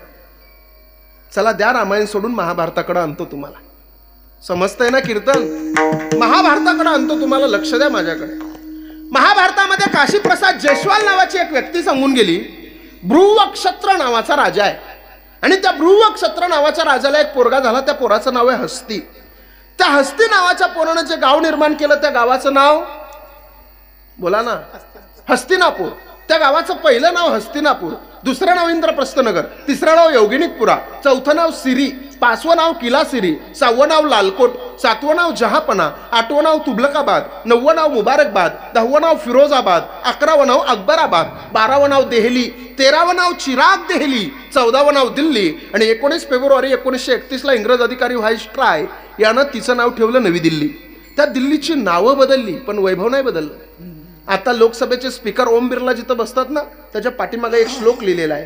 चला द्या रामायण सोडून महाभारताकडे आणतो तुम्हाला. समजतंय ना कीर्तन? महाभारताकडे आणतो तुम्हाला लक्ष द्या माझ्याकडे. महाभारतामध्ये काशीप्रसाद जयस्वाल नावाची एक व्यक्ती सांगून गेली भ्रुवक्षत्र नावाचा राजा आहे. आणि त्या भ्रुवक्षत्र नावाच्या राजाला एक पोरगा झाला त्या पोराचं नाव आहे हस्ती. त्या हस्ती नावाच्या पोरानं जे गाव निर्माण केलं त्या गावाचं नाव? बोला ना. हस्तिनापूर. त्या गावाचं पहिलं नाव हस्तिनापूर. दुसरं नाव इंद्रप्रस्थनगर. तिसरं नाव योगिनिकपुरा चौथं नाव सिरी. पाचवं नाव किला सिरी सहावं नाव लालकोट सातवं नाव जहापना आठवं नाव तुबलकाबाद नववं नाव मुबारकबाद दहावं नाव फिरोजाबाद अकरावं नाव अकबराबाद बारावं नाव देहली तेरावं नाव चिराग देहली चौदावं नाव दिल्ली आणि एकोणीस फेब्रुवारी एकोणीसशे एकतीसला इंग्रज अधिकारी व्हाईस ट्राय यानं तिचं नाव ठेवलं नवी दिल्ली. त्या दिल्लीची नावं बदलली पण वैभव नाही बदललं. आता लोकसभेचे स्पीकर ओम बिर्ला जिथं बसतात ना त्याच्या पाठीमागे एक श्लोक लिहिलेला आहे.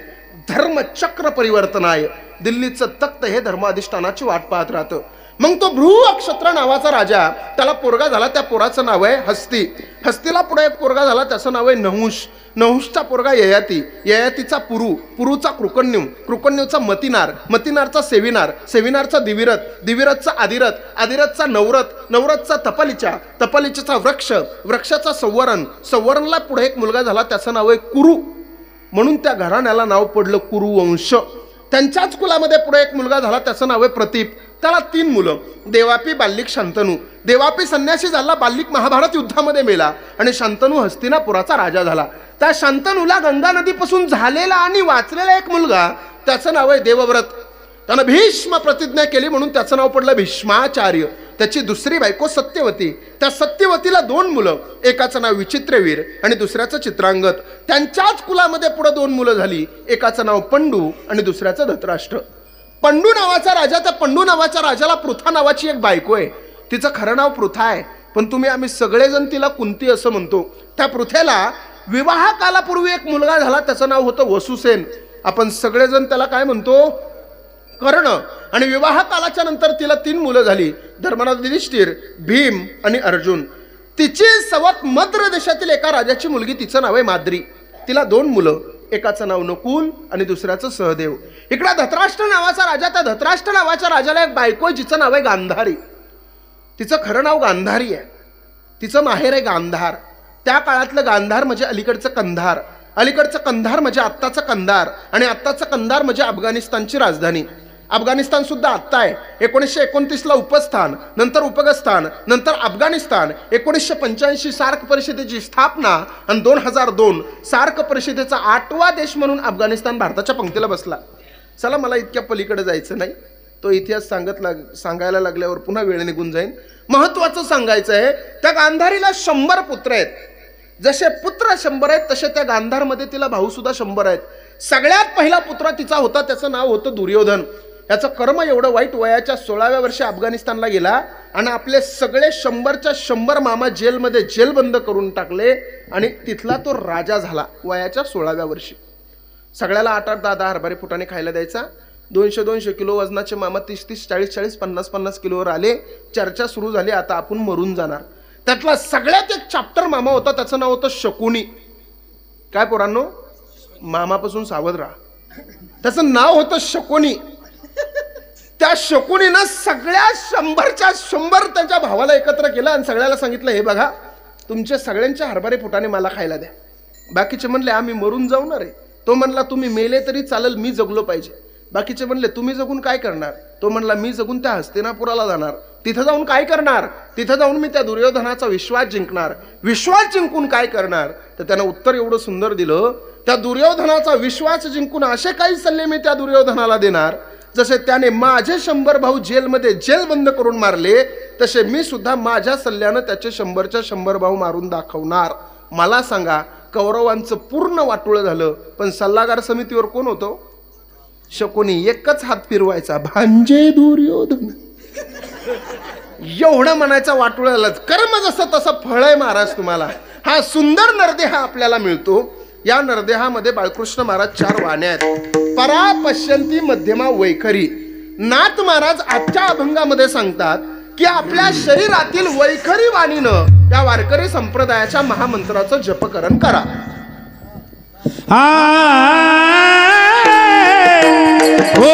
धर्मचक्र परिवर्तन आहे. दिल्लीचं तख्त हे धर्माधिष्ठानाची वाट पाहत राहतं. मग तो भ्रू अक्षत्र नावाचा राजा त्याला पोरगा झाला त्या पोराचं नाव आहे हस्ती. हस्तीला पुढे एक पोरगा झाला त्याचं नाव आहे नहुष. नहुषचा पोरगा ययाती. ययातीचा पुरू. पुरूचा कृकण्यू. कृकण्यूचा मतिनार. मतिनारचा सेविनार. सेविनारचा दिविरथ. दिविरथचा आदिरथ. आदिरथचा नवरथ. नवरथचा तपलीचा. तपलीचा वृक्ष. वृक्षाचा संवरण. संवरणला पुढे एक मुलगा झाला त्याचं नाव आहे कुरु. म्हणून त्या घराण्याला नाव पडलं कुरुवंश. त्यांच्याच कुलामध्ये पुढे एक मुलगा झाला त्याचं नाव आहे प्रतीप. त्याला तीन मुलं देवापी बाल्लिक शांतनू. देवापी संन्यासी झाला बाल्लिक महाभारत युद्धामध्ये मेला आणि शांतनू हस्तिनापुराचा राजा झाला. त्या शांतनूला गंगा नदीपासून झालेला आणि वाचलेला एक मुलगा त्याचं नाव आहे देवव्रत. त्यानं भीष्म प्रतिज्ञा केली म्हणून त्याचं नाव पडलं भीष्माचार्य. त्याची दुसरी बायको सत्यवती. त्या सत्यवतीला दोन मुलं एकाचं नाव विचित्रवीर आणि दुसऱ्याचं चित्रांगत त्यांच्याच कुलामध्ये पुढं दोन मुलं झाली. एकाचं नाव पंडू आणि दुसऱ्याचं धतराष्ट्र. पंडू नावाचा राजा त्या पंडू नावाच्या राजाला पृथा नावाची एक बायको आहे. तिचं खरं नाव पृथा आहे. पण तुम्ही आम्ही सगळेजण तिला कुंती असं म्हणतो. त्या पृथेला विवाह कालापूर्वी एक मुलगा झाला. त्याचं नाव होतं वसुसेन. आपण सगळेजण त्याला काय म्हणतो? कर्ण आणि विवाह कालाच्या नंतर तिला तीन मुलं झाली. धर्मनाथ युधिष्ठिर भीम आणि अर्जुन. तिची सवत मद्र देशातील एका राजाची मुलगी तिचं नाव आहे माद्री. तिला दोन मुलं एकाचं नाव नकुल आणि दुसऱ्याचं सहदेव. इकडा धतराष्ट्र नावाचा राजा त्या धतराष्ट्र नावाच्या राजाला एक बायको जिचं नाव आहे गांधारी. तिचं खरं नाव गांधारी आहे. तिचं माहेर आहे गांधार. त्या काळातलं गांधार म्हणजे अलीकडचं कंधार. अलीकडचं कंधार म्हणजे आत्ताचं कंधार आणि आत्ताचं कंधार म्हणजे अफगाणिस्तानची राजधानी. अफगाणिस्तान सुद्धा आत्ता आहे. एकोणीसशे एकोणतीसला उपस्थान नंतर उपगस्थान नंतर अफगाणिस्तान एकोणीसशे पंच्याऐंशी सार्क परिषदेची स्थापना आणि दोन हजार दोन सार्क परिषदेचा आठवा देश म्हणून अफगाणिस्तान भारताच्या पंक्तीला बसला. चला मला इतक्या पलीकडे जायचं नाही. तो इतिहास सांगत लाग सांगायला लागल्यावर पुन्हा वेळ निघून जाईल महत्त्वाचं सांगायचं आहे त्या गांधारीला शंभर पुत्र आहेत. जसे पुत्र शंभर आहेत तसे त्या गांधारमध्ये तिला भाऊसुद्धा शंभर आहेत. सगळ्यात पहिला पुत्र तिचा होता त्याचं नाव होतं दुर्योधन. याचं कर्म एवढं वाईट वयाच्या सोळाव्या वर्षी अफगाणिस्तानला गेला आणि आपले सगळे शंभरच्या शंभर मामा जेलमध्ये जेलबंद करून टाकले आणि तिथला तो राजा झाला वयाच्या सोळाव्या वर्षी. सगळ्याला आठ आठ दहा दहा हरभरे फुटाने खायला द्यायचा. दोनशे दोनशे किलो वजनाचे मामा तीस तीस चाळीस चाळीस पन्नास पन्नास किलोवर आले. चर्चा सुरू झाली आता आपण मरून जाणार. त्यातला सगळ्यात एक चॅप्टर मामा होता त्याचं नाव होतं शकुनी. काय पोरांनो? मामापासून सावध राहा. त्याचं नाव होतं शकुनी. त्या शकुनीनं सगळ्या शंभरच्या शंभर त्याच्या भावाला एकत्र केलं आणि सगळ्याला सांगितलं हे बघा तुमच्या सगळ्यांच्या हरभरे फुटाने मला खायला द्या. बाकीचे म्हणले आम्ही मरून जाऊ ना रे तो म्हणला तुम्ही मेले तरी चालेल मी जगलो पाहिजे. बाकीचे म्हणले तुम्ही जगून काय करणार? तो म्हणला मी जगून त्या हस्तिनापुराला जाणार. तिथं जाऊन काय करणार? तिथं जाऊन मी त्या दुर्योधनाचा विश्वास जिंकणार. विश्वास जिंकून काय करणार? तर त्यानं उत्तर एवढं सुंदर दिलं त्या दुर्योधनाचा विश्वास जिंकून असे काही सल्ले मी त्या दुर्योधनाला देणार जसे त्याने माझे शंभर भाऊ जेलमध्ये जेल बंद करून मारले तसे मी सुद्धा माझ्या सल्ल्यानं त्याचे शंभरच्या शंभर भाऊ मारून दाखवणार. मला सांगा कौरवांचं पूर्ण वाटोळं झालं पण सल्लागार समितीवर कोण होतो? शकुनी एकच हात फिरवायचा भांजे दुर्योधन. एवढं म्हणायचा झालं कर्म जसं तसं फळ आहे महाराज तुम्हाला. हा सुंदर नरदेह आपल्याला मिळतो. या नरदेहामध्ये बाळकृष्ण महाराज चार वाण्या आहेत परा पश्यंती मध्यमा वैखरी नाथ महाराज आजच्या अभंगामध्ये सांगतात की आपल्या शरीरातील वैखरी वाणीनं त्या वारकरी संप्रदायाच्या महामंत्राचं जपकरण करा हो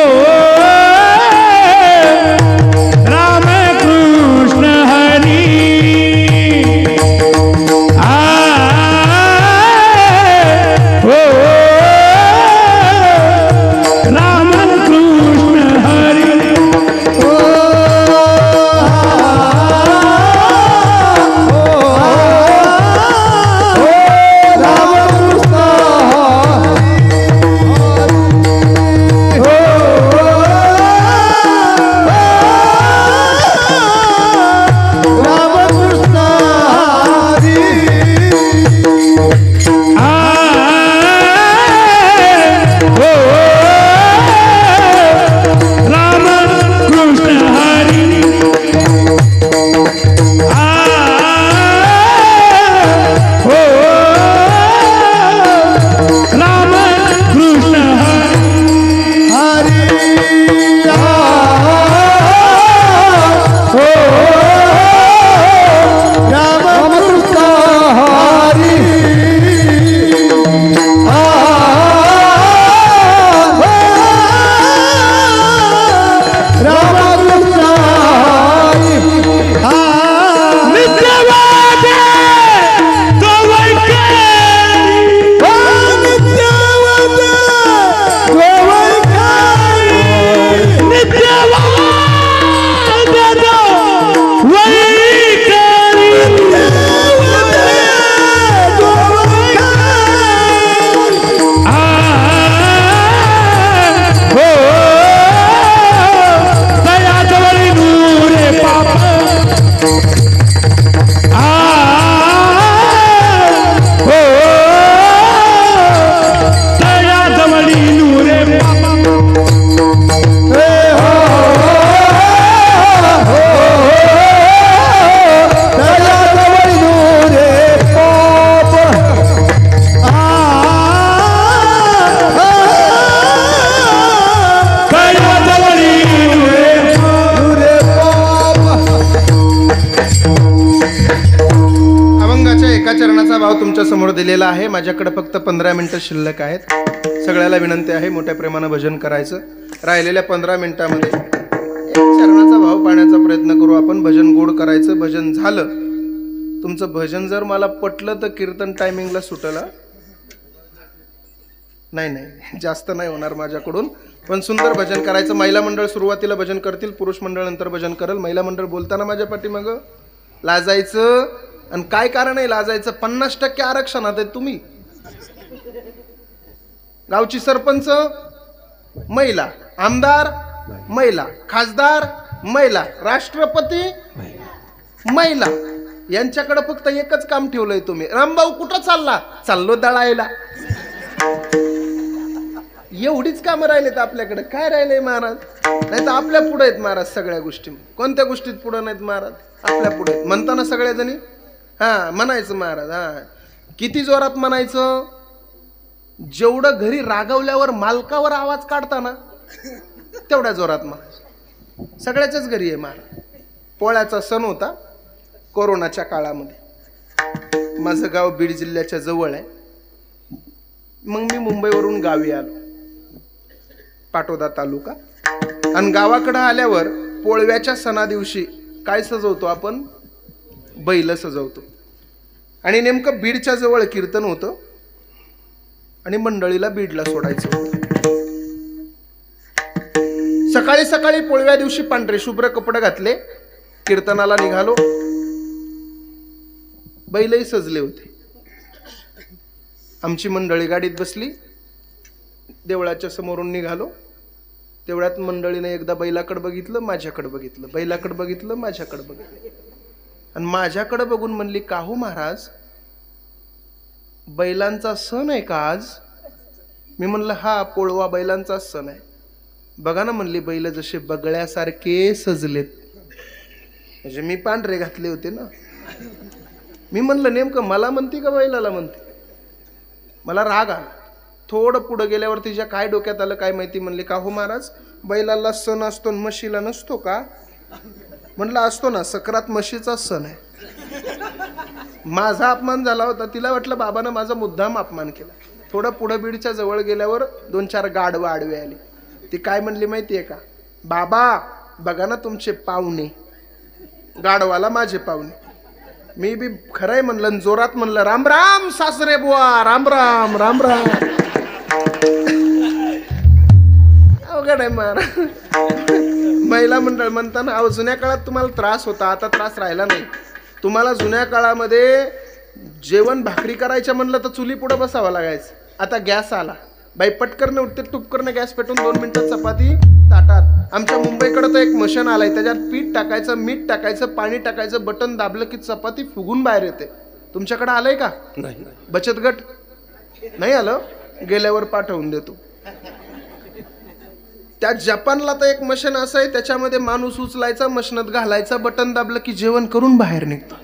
समोर आहे. माझ्याकडे फक्त पंधरा मिनटं शिल्लक आहेत. सगळ्याला विनंती आहे मोठ्या प्रेमानं भजन करायचं. राहिलेल्या पंधरा मिनटामध्ये एक चरणाचा भाव पाहण्याचा प्रयत्न करू आपण. भजन गोड करायचं भजन झालं. तुमचं भजन जर मला पटलं तर कीर्तन टायमिंगला सुटलं. नाही नाही. जास्त नाही होणार माझ्याकडून. पण सुंदर भजन करायचं. महिला मंडळ सुरुवातीला भजन करतील पुरुष मंडळ नंतर भजन करेल. महिला मंडळ बोलताना माझ्या पाठीमागं लाजायचं. आणि काय कारण आहे लाजायचं? पन्नास टक्के आरक्षणात आहे तुम्ही. गावची सरपंच महिला. आमदार महिला. खासदार महिला. राष्ट्रपती महिला. यांच्याकडे फक्त एकच काम ठेवलंय तुम्ही. रामभाऊ कुठं चालला? चाललो दळायला. एवढीच कामं राहिलेत आपल्याकडे. काय राहिलंय महाराज? नाही तर आपल्या पुढे आहेत महाराज सगळ्या गोष्टी. कोणत्या गोष्टीत पुढे नाहीत महाराज? आपल्या पुढे म्हणताना सगळ्या जणी हां म्हणायचं महाराज हां. किती जोरात म्हणायचं? जेवढं घरी रागवल्यावर मालकावर आवाज काढताना तेवढ्या जोरात म्हणायचं. सगळ्याच्याच घरी आहे महाराज. पोळ्याचा सण होता कोरोनाच्या काळामध्ये. माझं गाव बीड जिल्ह्याच्या जवळ आहे. मग मी मुंबईवरून गावी आलो. पाटोदा तालुका. आणि गावाकडं आल्यावर पोळव्याच्या सणादिवशी काय सजवतो आपण? बैल सजवतो. आणि नेमकं बीडच्या जवळ कीर्तन होतं. आणि मंडळीला बीडला सोडायचं होतं. सकाळी सकाळी पोळव्या दिवशी पांढरे शुभ्र कपडे घातले. कीर्तनाला निघालो. बैलही सजले होते. आमची मंडळी गाडीत बसली. देवळाच्या समोरून निघालो. तेवढ्यात मंडळीने एकदा बैलाकडे बघितलं माझ्याकडे बघितलं. बैलाकडे बघितलं माझ्याकडे बघितलं. आणि माझ्याकडे बघून म्हणली काहू महाराज बैलांचा सण आहे का आज? मी म्हणलं हा पोळवा बैलांचा सण आहे. बघा ना म्हणली बैल जसे बगळ्यासारखे सजलेत. म्हणजे मी पांढरे घातले होते ना. मी म्हणलं नेमकं मला म्हणते का बैलाला म्हणते? मला राग आला. थोडं पुढं गेल्यावर तिच्या काय डोक्यात आलं काय माहिती म्हणले का हो महाराज बैलाला सण असतो आणि म्हशीला नसतो का? म्हणलं असतो ना सकरात म्हशीचाच सण आहे. माझा अपमान झाला होता. तिला वाटलं बाबानं माझा मुद्दाम अपमान केला. थोडं पुढं बीडच्या जवळ गेल्यावर दोन चार गाडवं आडवे आली. ती काय म्हणली माहितीये का? बाबा बघा ना तुमचे पाहुणे. गाडवाला माझे पाहुणे. मी बी खरंय म्हणलं आणि जोरात म्हणलं राम राम सासरे बुवा राम राम राम राम. अवघड आहे मारा. महिला मंडळ म्हणताना अहो जुन्या काळात तुम्हाला त्रास होता आता त्रास राहिला नाही. तुम्हाला जुन्या काळामध्ये जेवण भाकरी करायच्या म्हणलं तर चुली पुढे बसावं लागायचं. आता गॅस आला. बाई पटकरनं उठते टुपकरनं गॅस पेटून दोन मिनिटात चपाती ताटात. आमच्या मुंबईकडे तर एक मशीन आलंय त्याच्यात पीठ टाकायचं मीठ टाकायचं पाणी टाकायचं बटन दाबलं की चपाती फुगून बाहेर येते. तुमच्याकडे आलंय का? नाही बचत गट? नाही आलं? गेल्यावर पाठवून देतो. त्या जपानला तर एक मशीन असं आहे त्याच्यामध्ये माणूस उचलायचा मशनत घालायचा बटन दाबलं की जेवण करून बाहेर निघतो.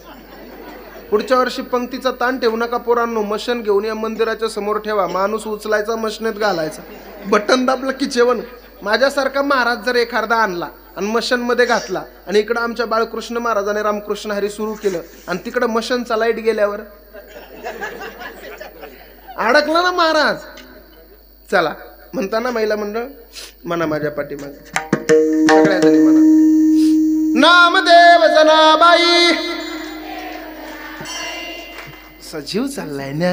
पुढच्या वर्षी पंक्तीचा ताण ठेवू नका पोरांनो मशन घेऊन या मंदिराच्या समोर ठेवा. माणूस उचलायचा मशनेत घालायचा. बटन दाबलं की जेवण. माझ्यासारखा महाराज जर एखादा आणला आणि मशनमध्ये घातला आणि इकडं आमच्या बाळकृष्ण महाराजाने रामकृष्ण हरी सुरू केलं आणि तिकडं मशनचा लाइट गेल्यावर? अडकला ना महाराज. चला. म्हणताना महिला मंडळ म्हणा माझ्या पाठीमागे. सगळ्या जणी म्हणा. नामदेव जनाबाई. सजीव चाललाय ना.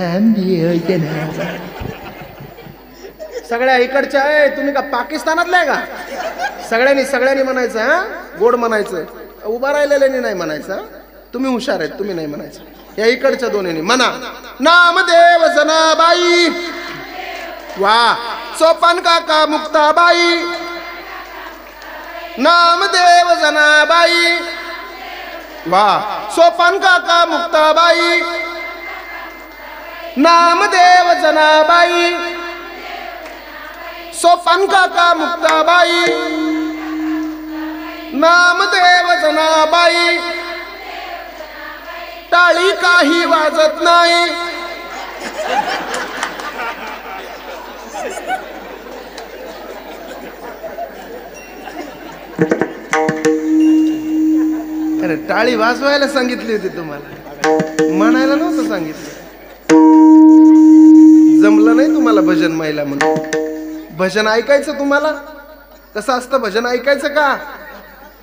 सगळ्या इकडच्या आहे तुम्ही का पाकिस्तानातल्या का? सगळ्यांनी सगळ्यांनी म्हणायचं हा? गोड म्हणायचं. उभा राहिलेल्यानी नाही म्हणायचं तुम्ही हुशार आहेत तुम्ही नाही म्हणायचं. या इकडच्या दोन्हीनी म्हणा. नामदेव जनाबाई. वा. सोपान काका मुक्ताबाई. नामदेव जनाबाई. वा. सोपान काका मुक्ताबाई. नामदेव जनाबाई. सोपान काका मुक्ताबाई. नामदेव जनाबाई. टाळी काही वाजत नाही. अरे टाळी वाजवायला सांगितली होती तुम्हाला. म्हणायला नव्हतं सांगितलं. जमलं नाही तुम्हाला भजन महिला म्हणून. भजन ऐकायचं तुम्हाला? कसं असतं भजन ऐकायचं का?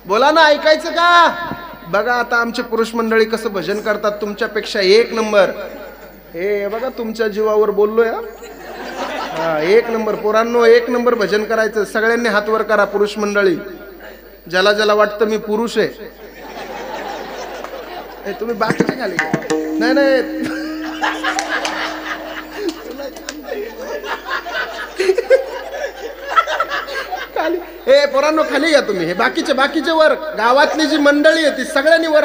बोला ना ऐकायचं का? बघा आता आमचे पुरुष मंडळी कसं भजन करतात तुमच्यापेक्षा एक नंबर. हे बघा तुमच्या जीवावर बोललोय हा. एक नंबर पोरांनो एक नंबर भजन करायचं. सगळ्यांनी हात वर करा पुरुष मंडळी. ज्याला ज्याला वाटतं मी पुरुष आहे. तुम्ही बाकीचे खाली नाही नाही. खाली. हे पोरांनो खाली घ्या तुम्ही. हे बाकीचे बाकीचे वर. गावातली जी मंडळी आहे ती सगळ्यांनी वर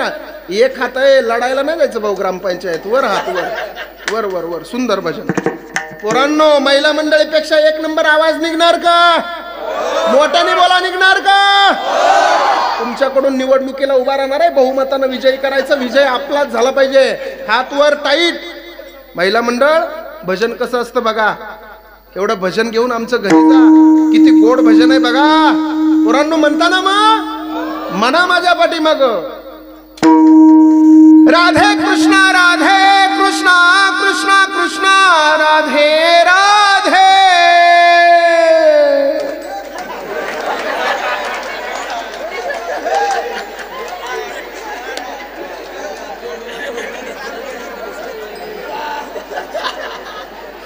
एक हात आहे लढायला नाही जायचं भाऊ ग्रामपंचायत. वर हात वर. वर वर वर. सुंदर भजन. पोरांनो महिला मंडळीपेक्षा एक नंबर आवाज निघणार का? मोठ्याने बोला निघणार का? तुमच्याकडून निवडणुकीला उभा राहणार आहे. बहुमतानं विजयी करायचा विजय आपलाच झाला पाहिजे. हात वर टाईट. महिला मंडळ भजन कसं असतं बघा. एवढं भजन घेऊन आमचं घरी जा. किती गोड भजन आहे बघा. पोरांनो म्हणता ना मग? म्हणा माझ्या पाठीमाग. राधे कृष्णा राधे कृष्णा कृष्णा कृष्णा, राधे राधे।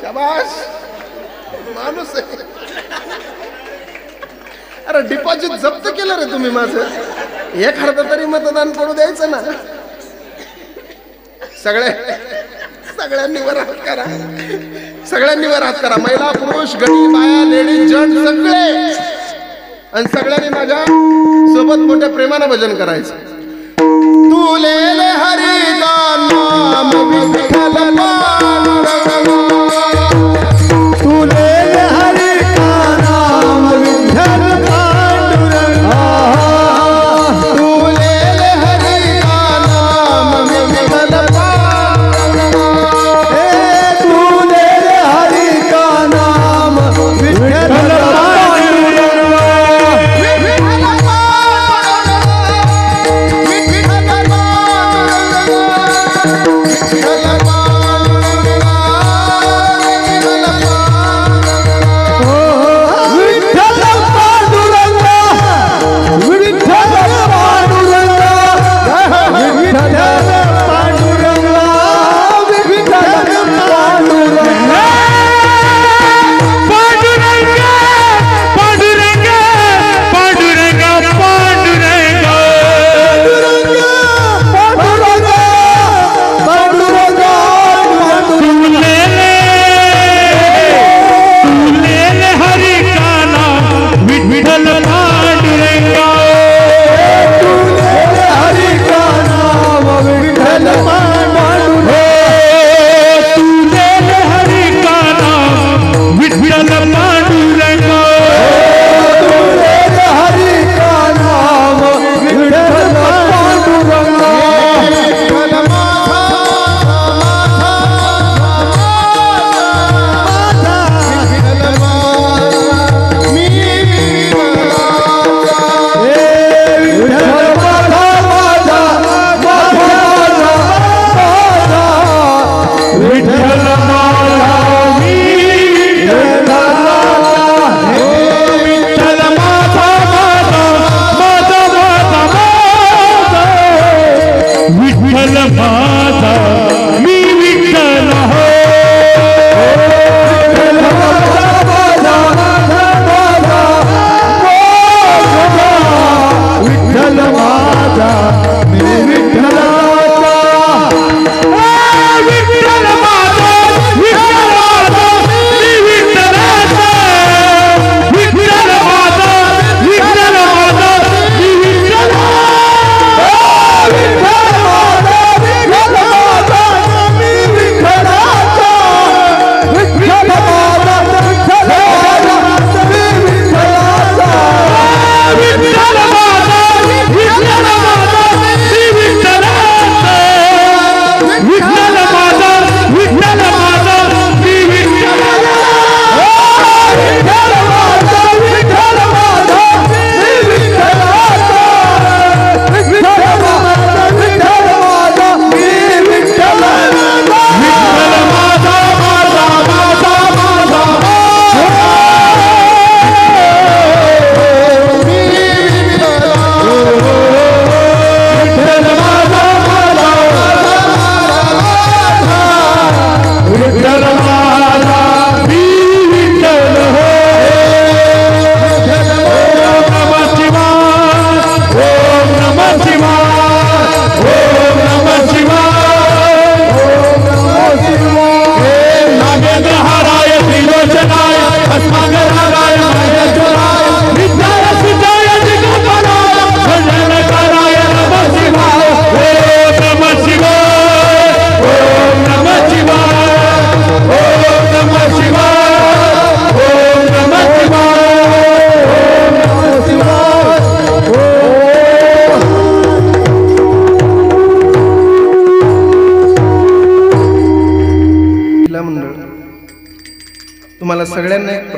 शाबाश। माणूस अरे डिपॉजिट जप्त केलं रे तुम्ही माझं. एक अर्धा तरी मतदान करू द्यायचं ना. सगळे सगळ्यांनी वर हात करा. सगळ्यांनी वर हात करा. महिला पुरुष गडी बाया लेडीज जण सगळे. आणि सगळ्यांनी माझ्या सोबत मोठ्या प्रेमानं भजन करायचं. तुले हरी नाम विठ्ठल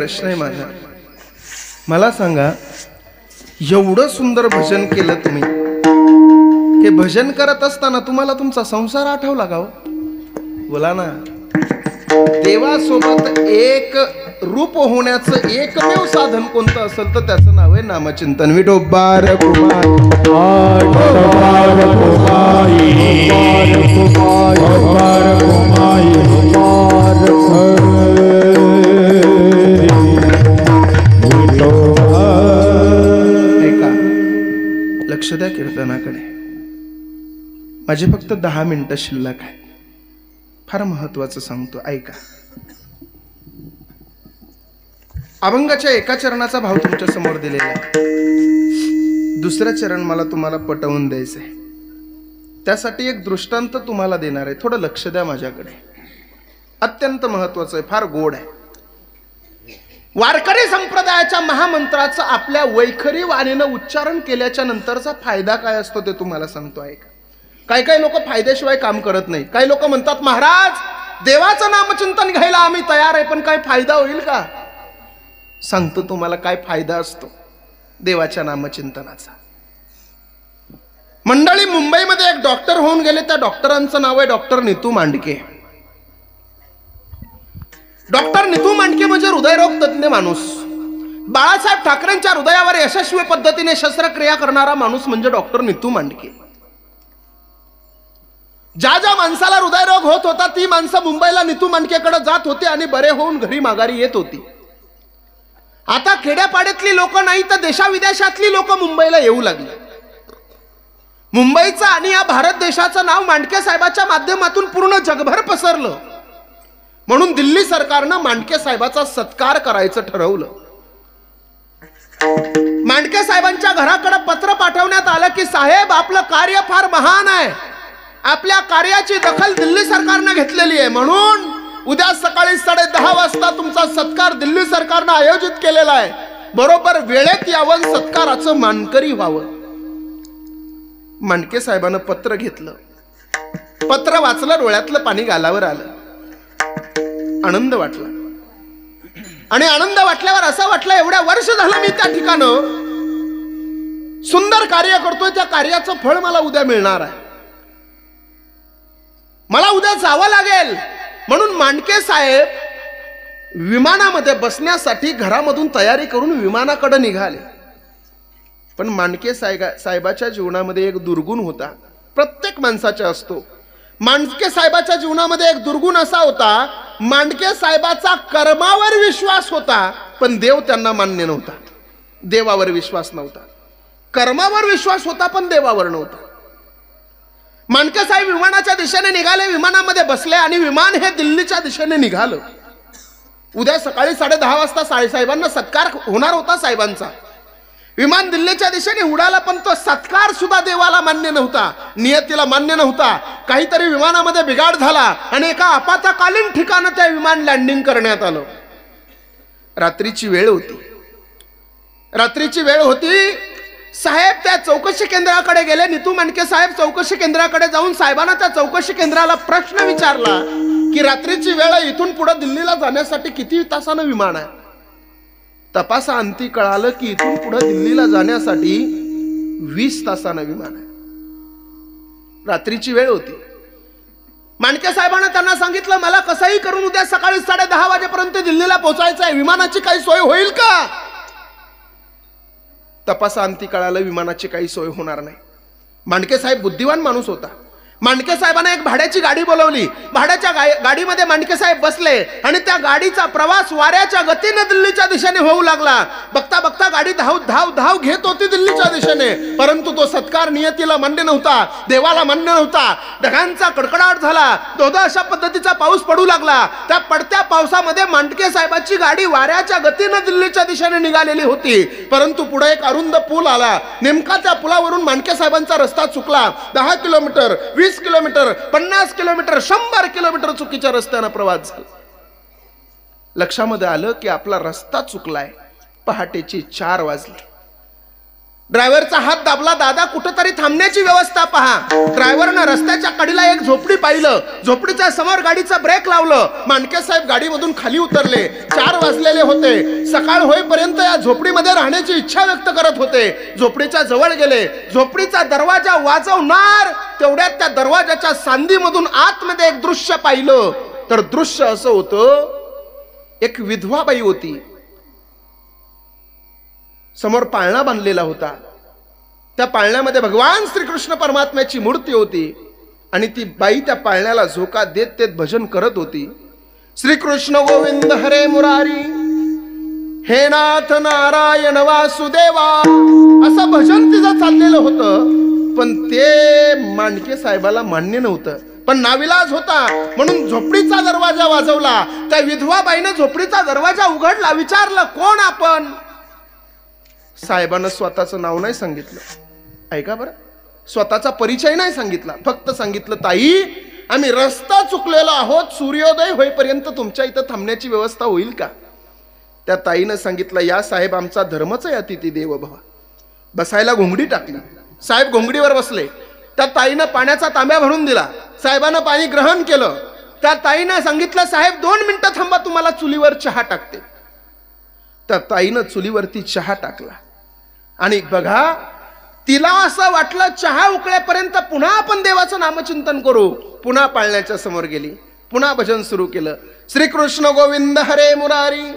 प्रश्न आहे माझा. मला सांगा एवढं सुंदर भजन केलं तुम्ही. हे भजन करत असताना तुम्हाला तुमचा संसार आठवला का हो? बोला ना. देवासोबत एक रूप होण्याचं एकमेव साधन कोणतं असेल तर त्याचं नाव आहे नामचिंतन. विठोबार कुमार. कुमार. द्या कीर्तनाकडे. माझे फक्त दहा मिनटं शिल्लक आहे फार महत्वाचं सांगतो ऐका. अभंगाच्या एका चरणाचा भाव तुमच्यासमोर दिलेला आहे. दुसरं चरण मला तुम्हाला पटवून द्यायचं आहे त्यासाठी एक दृष्टांत तुम्हाला देणार आहे. थोडं लक्ष द्या माझ्याकडे. अत्यंत महत्वाचं आहे फार गोड आहे. वारकरी संप्रदायाच्या महामंत्राचं आपल्या वैखरी वाणीनं उच्चारण केल्याच्या नंतरचा फायदा काय असतो ते तुम्हाला सांगतो ऐका. काही काही लोक फायद्याशिवाय काम करत नाही. काही लोक म्हणतात महाराज देवाचं नामचिंतन घ्यायला आम्ही तयार आहे पण काय फायदा होईल का? सांगतो तुम्हाला काय फायदा असतो देवाच्या नामचिंतनाचा. मंडळी मुंबईमध्ये एक डॉक्टर होऊन गेले. त्या डॉक्टरांचं नाव आहे डॉक्टर नितू मांडके. डॉक्टर नितू मांडके म्हणजे हृदयरोग तज्ज्ञ माणूस. बाळासाहेब ठाकरेंच्या हृदयावर यशस्वी पद्धतीने शस्त्रक्रिया करणारा माणूस म्हणजे डॉक्टर नितू मांडके. ज्या ज्या माणसाला हृदयरोग होत होता ती माणसं मुंबईला नितू मांडकेकडे जात होती आणि बरे होऊन घरी माघारी येत होती. आता खेड्यापाड्यातली लोक नाही तर देशाविदेशातली लोक मुंबईला येऊ लागली. मुंबईचं आणि या भारत देशाचं नाव मांडके साहेबाच्या माध्यमातून पूर्ण जगभर पसरलं. म्हणून दिल्ली सरकारनं मांडके साहेबाचा सत्कार करायचं ठरवलं. मांडके साहेबांच्या घराकडे पत्र पाठवण्यात आलं की साहेब आपलं कार्य फार महान आहे. आपल्या कार्याची दखल दिल्ली सरकारनं घेतलेली आहे. म्हणून उद्या सकाळी साडे दहा वाजता तुमचा सत्कार दिल्ली सरकारनं आयोजित केलेला आहे. बरोबर वेळेत यावं सत्काराचं मानकरी व्हावं. मांडके साहेबानं पत्र घेतलं. पत्र वाचलं डोळ्यातलं पाणी गालावर आलं. आनंद वाटला. आणि आनंद वाटल्यावर असा वाटला एवढ्या वर्ष झालं मी त्या ठिकाणं सुंदर कार्य करतोय त्या कार्याचं फळ मला उद्या मिळणार आहे. मला उद्या जावं लागेल. म्हणून मांडके साहेब विमानामध्ये बसण्यासाठी घरामधून तयारी करून विमानाकडे निघाले. पण मांडके साहेबा साहेबाच्या जीवनामध्ये एक दुर्गुण होता. प्रत्येक माणसाच्या असतो. मांडके साहेबाच्या जीवनामध्ये एक दुर्गुण असा होता मांडके साहेबाचा कर्मावर विश्वास होता पण देव त्यांना मान्य नव्हता. देवावर विश्वास नव्हता. कर्मावर विश्वास होता पण देवावर नव्हता. मांडके साहेब विमानाच्या दिशेने निघाले विमानामध्ये बसले आणि विमान हे दिल्लीच्या दिशेने निघालं. उद्या सकाळी साडे दहा वाजता साळेसाहेबांना सत्कार होणार होता साहेबांचा. विमान दिल्लीच्या दिशेने उडाला पण तो सत्कार सुद्धा देवाला मान्य नव्हता. नियतीला मान्य नव्हता. काहीतरी विमानामध्ये बिघाड झाला आणि एका आपातकालीन ठिकाणं त्या विमान लँडिंग करण्यात आलं. रात्रीची वेळ होती. रात्रीची वेळ होती. साहेब त्या चौकशी केंद्राकडे गेले. नितू मांडके साहेब चौकशी केंद्राकडे जाऊन साहेबांना त्या चौकशी केंद्राला प्रश्न विचारला की रात्रीची वेळ इथून पुढे दिल्लीला जाण्यासाठी किती तासानं विमान आहे? तपासा अंती कळालं की इथून पुढे दिल्लीला जाण्यासाठी वीस तासानं विमान आहे. रात्रीची वेळ होती. माणके साहेबांना त्यांना सांगितलं मला कसंही करून उद्या सकाळी साडे दहा वाजेपर्यंत दिल्लीला पोहोचायचं आहे. विमानाची काही सोय होईल का? तपासा अंती कळालं विमानाची काही सोय होणार नाही. मांडके साहेब बुद्धिवान माणूस होता. मांडके साहेबांना एक भाड्याची गाडी बोलवली. भाड्याच्या गाडीमध्ये मांडके साहेब बसले आणि त्या गाडीचा प्रवास वाऱ्याच्या गतीने दिल्लीच्या दिशेने होऊ लागला. बघता बघता गाडी धाव धाव धाव घेत होती दिल्लीच्या दिशेने. परंतु तो सत्कार नियतीला मान्य नव्हता देवाला मान्य नव्हता. ढगांचा कडकडाट झाला. दोदा अशा पद्धतीचा पाऊस पडू लागला. त्या पडत्या पावसामध्ये मांडके साहेबांची गाडी वाऱ्याच्या गतीने दिल्लीच्या दिशेने निघालेली होती. परंतु पुढे एक अरुंद पूल आला. नेमका त्या पुलावरून मांडके साहेबांचा रस्ता चुकला. दहा किलोमीटर वीस वीस किलोमीटर पन्नास किलोमीटर शंभर किलोमीटर चुकीच्या रस्त्यानं प्रवास झाला. लक्षामध्ये आलं की आपला रस्ता चुकलाय. पहाटेची चार वाजली. ड्रायव्हरचा हात दाबला दादा कुठंतरी थांबण्याची व्यवस्था पहा. ड्रायव्हरनं रस्त्याच्या कडीला एक झोपडी पाहिलं. झोपडीच्या समोर गाडीचा ब्रेक लावलं. मानके साहेब गाडीमधून खाली उतरले. चार वाजलेले होते. सकाळ होईपर्यंत या झोपडीमध्ये राहण्याची इच्छा व्यक्त करत होते. झोपडीच्या जवळ गेले. झोपडीचा दरवाजा वाजवणार तेवढ्यात त्या दरवाजाच्या सांदीमधून आतमध्ये एक दृश्य पाहिलं. तर दृश्य असं होतं एक विधवा बाई होती. समोर पाळणा बांधलेला होता. त्या पाळण्यामध्ये भगवान श्रीकृष्ण परमात्म्याची मूर्ती होती आणि ती बाई त्या पाळण्याला झोका देत देत भजन करत होती. श्रीकृष्ण गोविंद हरे मुरारी हे नाथ नारायण वासुदेवा असं भजन तिचं चाललेलं होतं. पण ते मांडके साहेबाला मान्य नव्हतं. पण नाविलाज होता. म्हणून झोपडीचा दरवाजा वाजवला. त्या विधवा बाईने झोपडीचा दरवाजा उघडला. विचारलं कोण आपण? साहेबानं स्वतःचं नाव नाही सांगितलं. ऐका बरं. स्वतःचा परिचय नाही सांगितला. फक्त सांगितलं ताई आम्ही रस्ता चुकलेलो आहोत. सूर्योदय होईपर्यंत तुमच्या इथं थांबण्याची व्यवस्था होईल का? त्या ताईनं सांगितलं या साहेब आमचा धर्मच आहे अतिथी देव भवा. बसायला घोंगडी टाकली. साहेब घोंगडीवर बसले. त्या ताईनं पाण्याचा तांब्या भरून दिला. साहेबानं पाणी ग्रहण केलं. त्या ताईनं सांगितलं साहेब दोन मिनिटं थांबा तुम्हाला चुलीवर चहा टाकते. त्या ताईनं चुलीवरती चहा टाकला. आणि बघा तिला असं वाटलं चहा उकळेपर्यंत पुन्हा आपण देवाचं नामचिंतन करू. पुन्हा पाळण्याच्या समोर गेली. पुन्हा भजन सुरू केलं. श्रीकृष्ण गोविंद हरे मुरारी.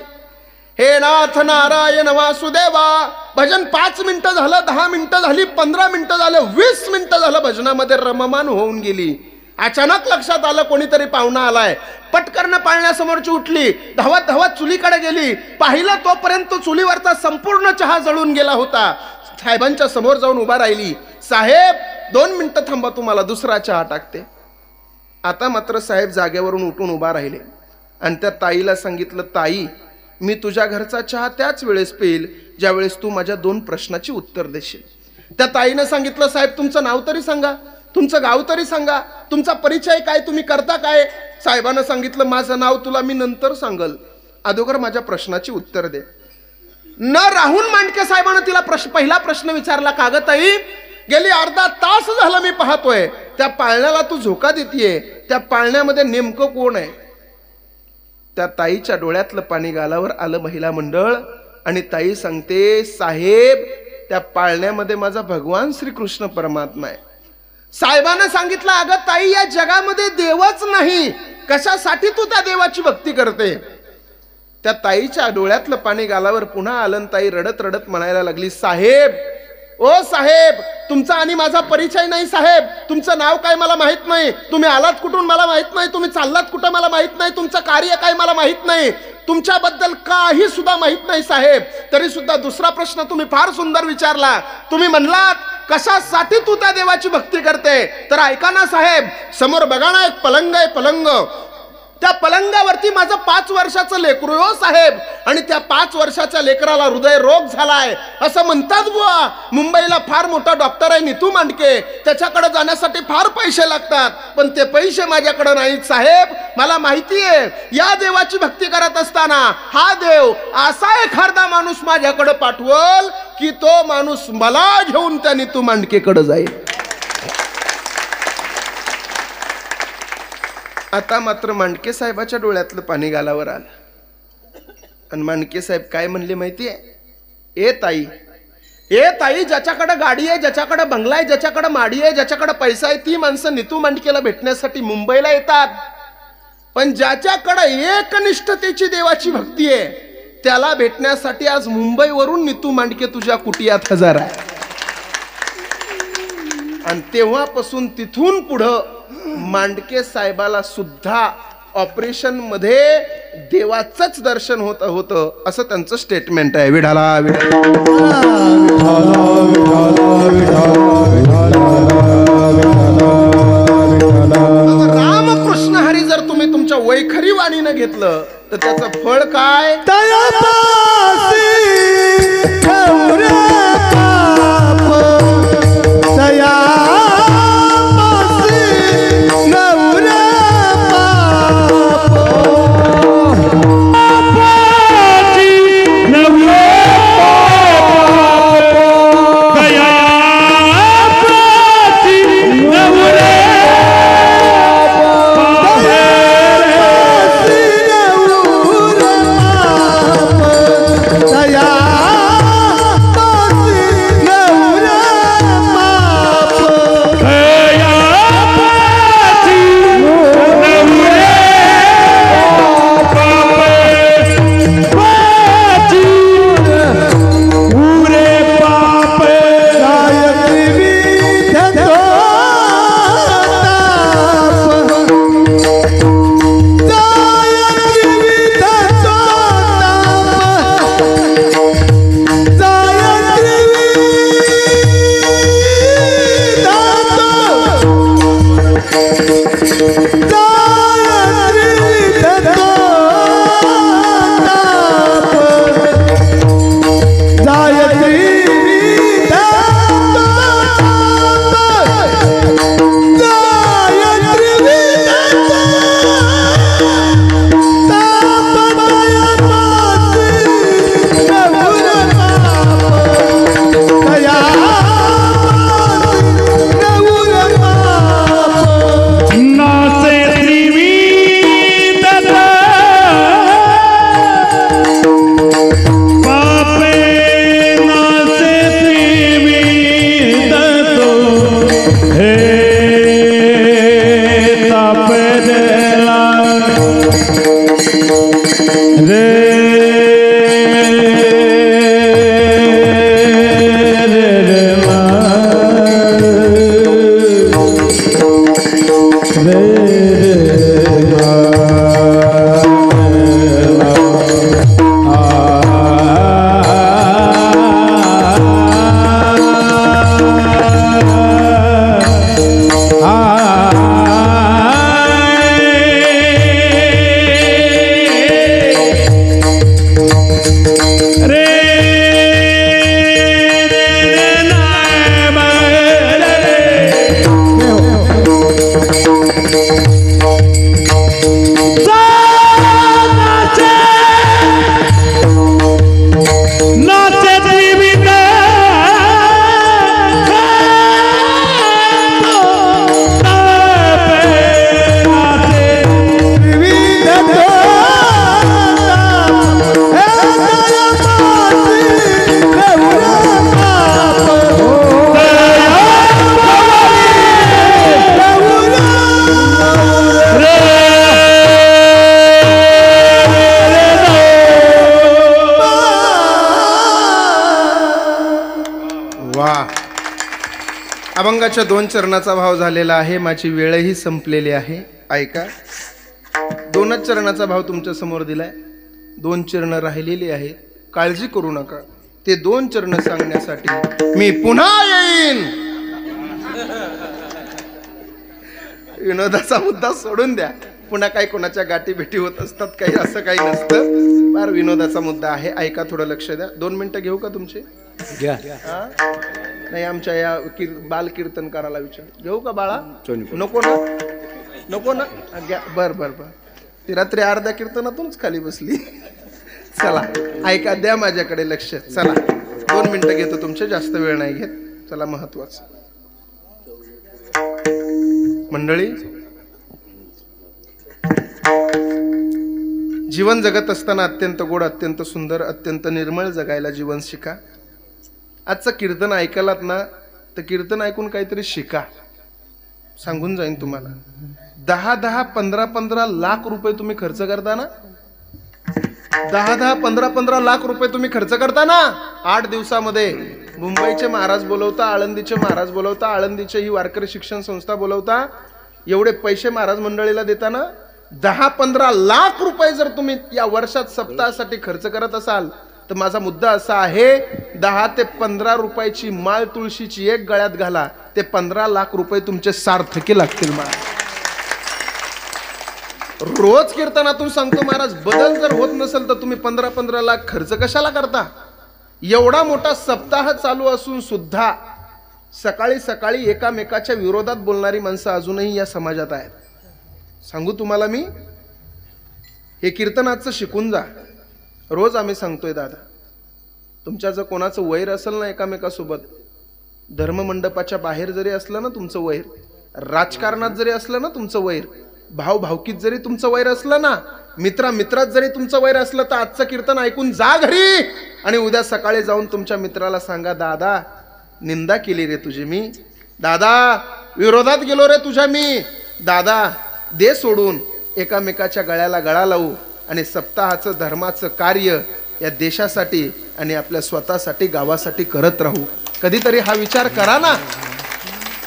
हे नाथ नारायण वासुदेवा भजन पाच मिनिटं झालं दहा मिनिटं झाली पंधरा मिनिटं झालं वीस मिनिटं झालं भजनामध्ये रममान होऊन गेली. अचानक लक्षात आलं कोणीतरी पाहुणा आलाय. पटकन पाळण्यासमोरची उठली. धावत धावत चुलीकडे गेली. पाहिलं तोपर्यंत चुलीवरचा संपूर्ण चहा जळून गेला होता. साहेबांच्या समोर जाऊन उभा राहिली. साहेब दोन मिनिटं थांबा तुम्हाला दुसरा चहा टाकते. आता मात्र साहेब जागेवरून उठून उभा राहिले. आणि त्या ताईला सांगितलं ताई मी तुझ्या घरचा चहा त्याच वेळेस पेईल ज्यावेळेस तू माझ्या दोन प्रश्नाची उत्तर देशील. त्या ताईनं सांगितलं साहेब तुमचं नाव तरी सांगा. तुमचं गाव तरी सांगा. तुमचा परिचय काय तुम्ही करता काय? साहेबानं सांगितलं माझं नाव तुला मी नंतर सांगल. अगोदर माझ्या प्रश्नाची उत्तर दे. न राहून मांडके साहेबानं तिला प्रश्न पहिला प्रश्न विचारला कागताई गेली अर्धा तास झाला मी पाहतोय. त्या पाळण्याला तू झोका देतीये. त्या पाळण्यामध्ये नेमकं कोण आहे? त्या ताईच्या डोळ्यातलं पाणी गालावर आलं महिला मंडळ आणि ताई सांगते साहेब त्या पाळण्यामध्ये माझा भगवान श्रीकृष्ण परमात्मा आहे. साहेबानं सांगितलं अगं ताई या जगामध्ये देवच नाही. कशासाठी तू त्या देवाची भक्ती करते? त्या ताईच्या डोळ्यातलं पाणी गालावर पुन्हा आलं ताई रडत रडत म्हणायला लागली साहेब ओ साहेब तुमचा आणि माझा परिचय नाही साहेब. तुमचं नाव काय मला माहीत नाही. तुम्ही आलात कुठून मला माहीत नाही. तुम्ही चाललात कुठं मला माहीत नाही. तुमचं कार्य काय मला माहीत नाही. तुमच्याबद्दल काही सुद्धा माहीत नाही साहेब. तरी सुद्धा दुसरा प्रश्न तुम्ही फार सुंदर विचारला. तुम्ही म्हणलात कशासाठी तू त्या देवाची भक्ती करते? तर ऐका ना साहेब समोर बघा ना एक पलंग आहे पलंग. त्या पलंगावरती माझं पाच वर्षाचं लेकरू हो साहेब. आणि त्या पाच वर्षाच्या लेकराला हृदय रोग झालाय. असं म्हणतात बुवा. मुंबईला फार मोठा डॉक्टर आहे नितू मांडके. त्याच्याकडे जाण्यासाठी फार पैसे लागतात. पण ते पैसे माझ्याकडे नाहीत साहेब. मला माहिती आहे या देवाची भक्ती करत असताना हा देव असा एखादा माणूस माझ्याकडे पाठवल की तो माणूस मला घेऊन त्या नितू मांडकेकडे जाईल. आता मात्र मांडके साहेबाच्या डोळ्यातलं पाणी गालावर आलं. आणि मांडके साहेब काय म्हणले माहिती आहे ए ताई ए ताई ज्याच्याकडे गाडी आहे ज्याच्याकडे बंगला आहे ज्याच्याकडे माडी आहे ज्याच्याकडे पैसा आहे ती माणसं नितू मांडकेला भेटण्यासाठी मुंबईला येतात. पण ज्याच्याकडे एकनिष्ठतेची देवाची भक्ती आहे त्याला भेटण्यासाठी आज मुंबईवरून नितू मांडके तुझ्या कुटियात हजर. आहे आणि तेव्हापासून तिथून पुढं मांडके साहेबाला सुद्धा ऑपरेशनमध्ये देवाचंच दर्शन होत होतं असं त्यांचं स्टेटमेंट आहे. विढाला विढाला रामकृष्ण हरी जर तुम्ही तुमच्या वैखरी वाणीनं घेतलं तर त्याचं फळ काय? विठोबाच्या दोन चरणाचा भाव झालेला आहे. माझी वेळही संपलेली आहे. ऐका. दोनच चरणाचा भाव तुमच्यासमोर दिलाय. दोन चरण राहिलेली आहेत. काळजी करू नका. ते दोन चरण सांगण्यासाठी मी पुन्हा येईन. विनोदाचा मुद्दा सोडून द्या. पुन्हा काही कोणाच्या गाठी भेटी होत असतात काही असं काही नसतं. फार विनोदाचा मुद्दा आहे. ऐका थोडं लक्ष द्या. दोन मिनिटं घेऊ का तुमचे? घ्या? नाही आमच्या या कीर बाल कीर्तनकाराला विचार. घेऊ का बाळा? नको ना? नको ना? घ्या बर बर बर. ती रात्री अर्ध्या कीर्तनातूनच खाली बसली. <laughs> चला ऐका द्या माझ्याकडे लक्ष. चला दोन मिनिटं घेतो तुमचे जास्त वेळ नाही घेत. चला महत्वाचं. मंडळी जीवन जगत असताना अत्यंत गोड अत्यंत सुंदर अत्यंत निर्मळ जगायला जीवन शिका. आजचं कीर्तन ऐकायलात ना तर कीर्तन ऐकून काहीतरी शिका. सांगून जाईन तुम्हाला. दहा दहा पंधरा पंधरा लाख रुपये तुम्ही खर्च करता ना? दहा दहा पंधरा पंधरा लाख रुपये तुम्ही खर्च करता ना? आठ दिवसामध्ये. मुंबईचे महाराज बोलवता आळंदीचे महाराज बोलवता आळंदीचे ही वारकरी शिक्षण संस्था बोलवता एवढे पैसे महाराज मंडळीला देताना दहा पंधरा लाख रुपये जर तुम्ही या वर्षात सप्ताहासाठी खर्च करत असाल तर माझा मुद्दा असा आहे दहा ते पंधरा रुपयाची माळ तुळशीची एक गळ्यात घाला ते पंधरा लाख रुपये तुमचे सार्थकी लागतील मला रोज कीर्तनातून सांगतो महाराज बदल जर होत नसेल तर तुम्ही पंधरा पंधरा लाख खर्च कशाला करता? एवढा मोठा सप्ताह चालू असून सुद्धा सकाळी सकाळी एकामेकाच्या विरोधात बोलणारी माणसं अजूनही या समाजात आहेत. सांगू तुम्हाला मी हे कीर्तनाचं शिकून जा. रोज आम्ही सांगतोय दादा. तुमच्या जर कोणाचं वैर असेल ना एकामेकासोबत धर्ममंडपाच्या बाहेर जरी असलं ना तुमचं वैर राजकारणात जरी असलं ना तुमचं वैर भाव भावकीत जरी तुमचं वैर असलं ना मित्रा मित्रात जरी तुमचं वैर असलं तर आजचं कीर्तन ऐकून जा घरी. आणि उद्या सकाळी जाऊन तुमच्या मित्राला सांगा दादा निंदा केली रे तुझी मी. दादा विरोधात गेलो रे तुझ्या मी. दादा दे सोडून एकामेकाच्या गळ्याला गळा लावू. आणि सप्ताहाचं धर्माचं कार्य या देशासाठी आणि आपल्या स्वतःसाठी गावासाठी करत राहू. कधीतरी हा विचार करा ना.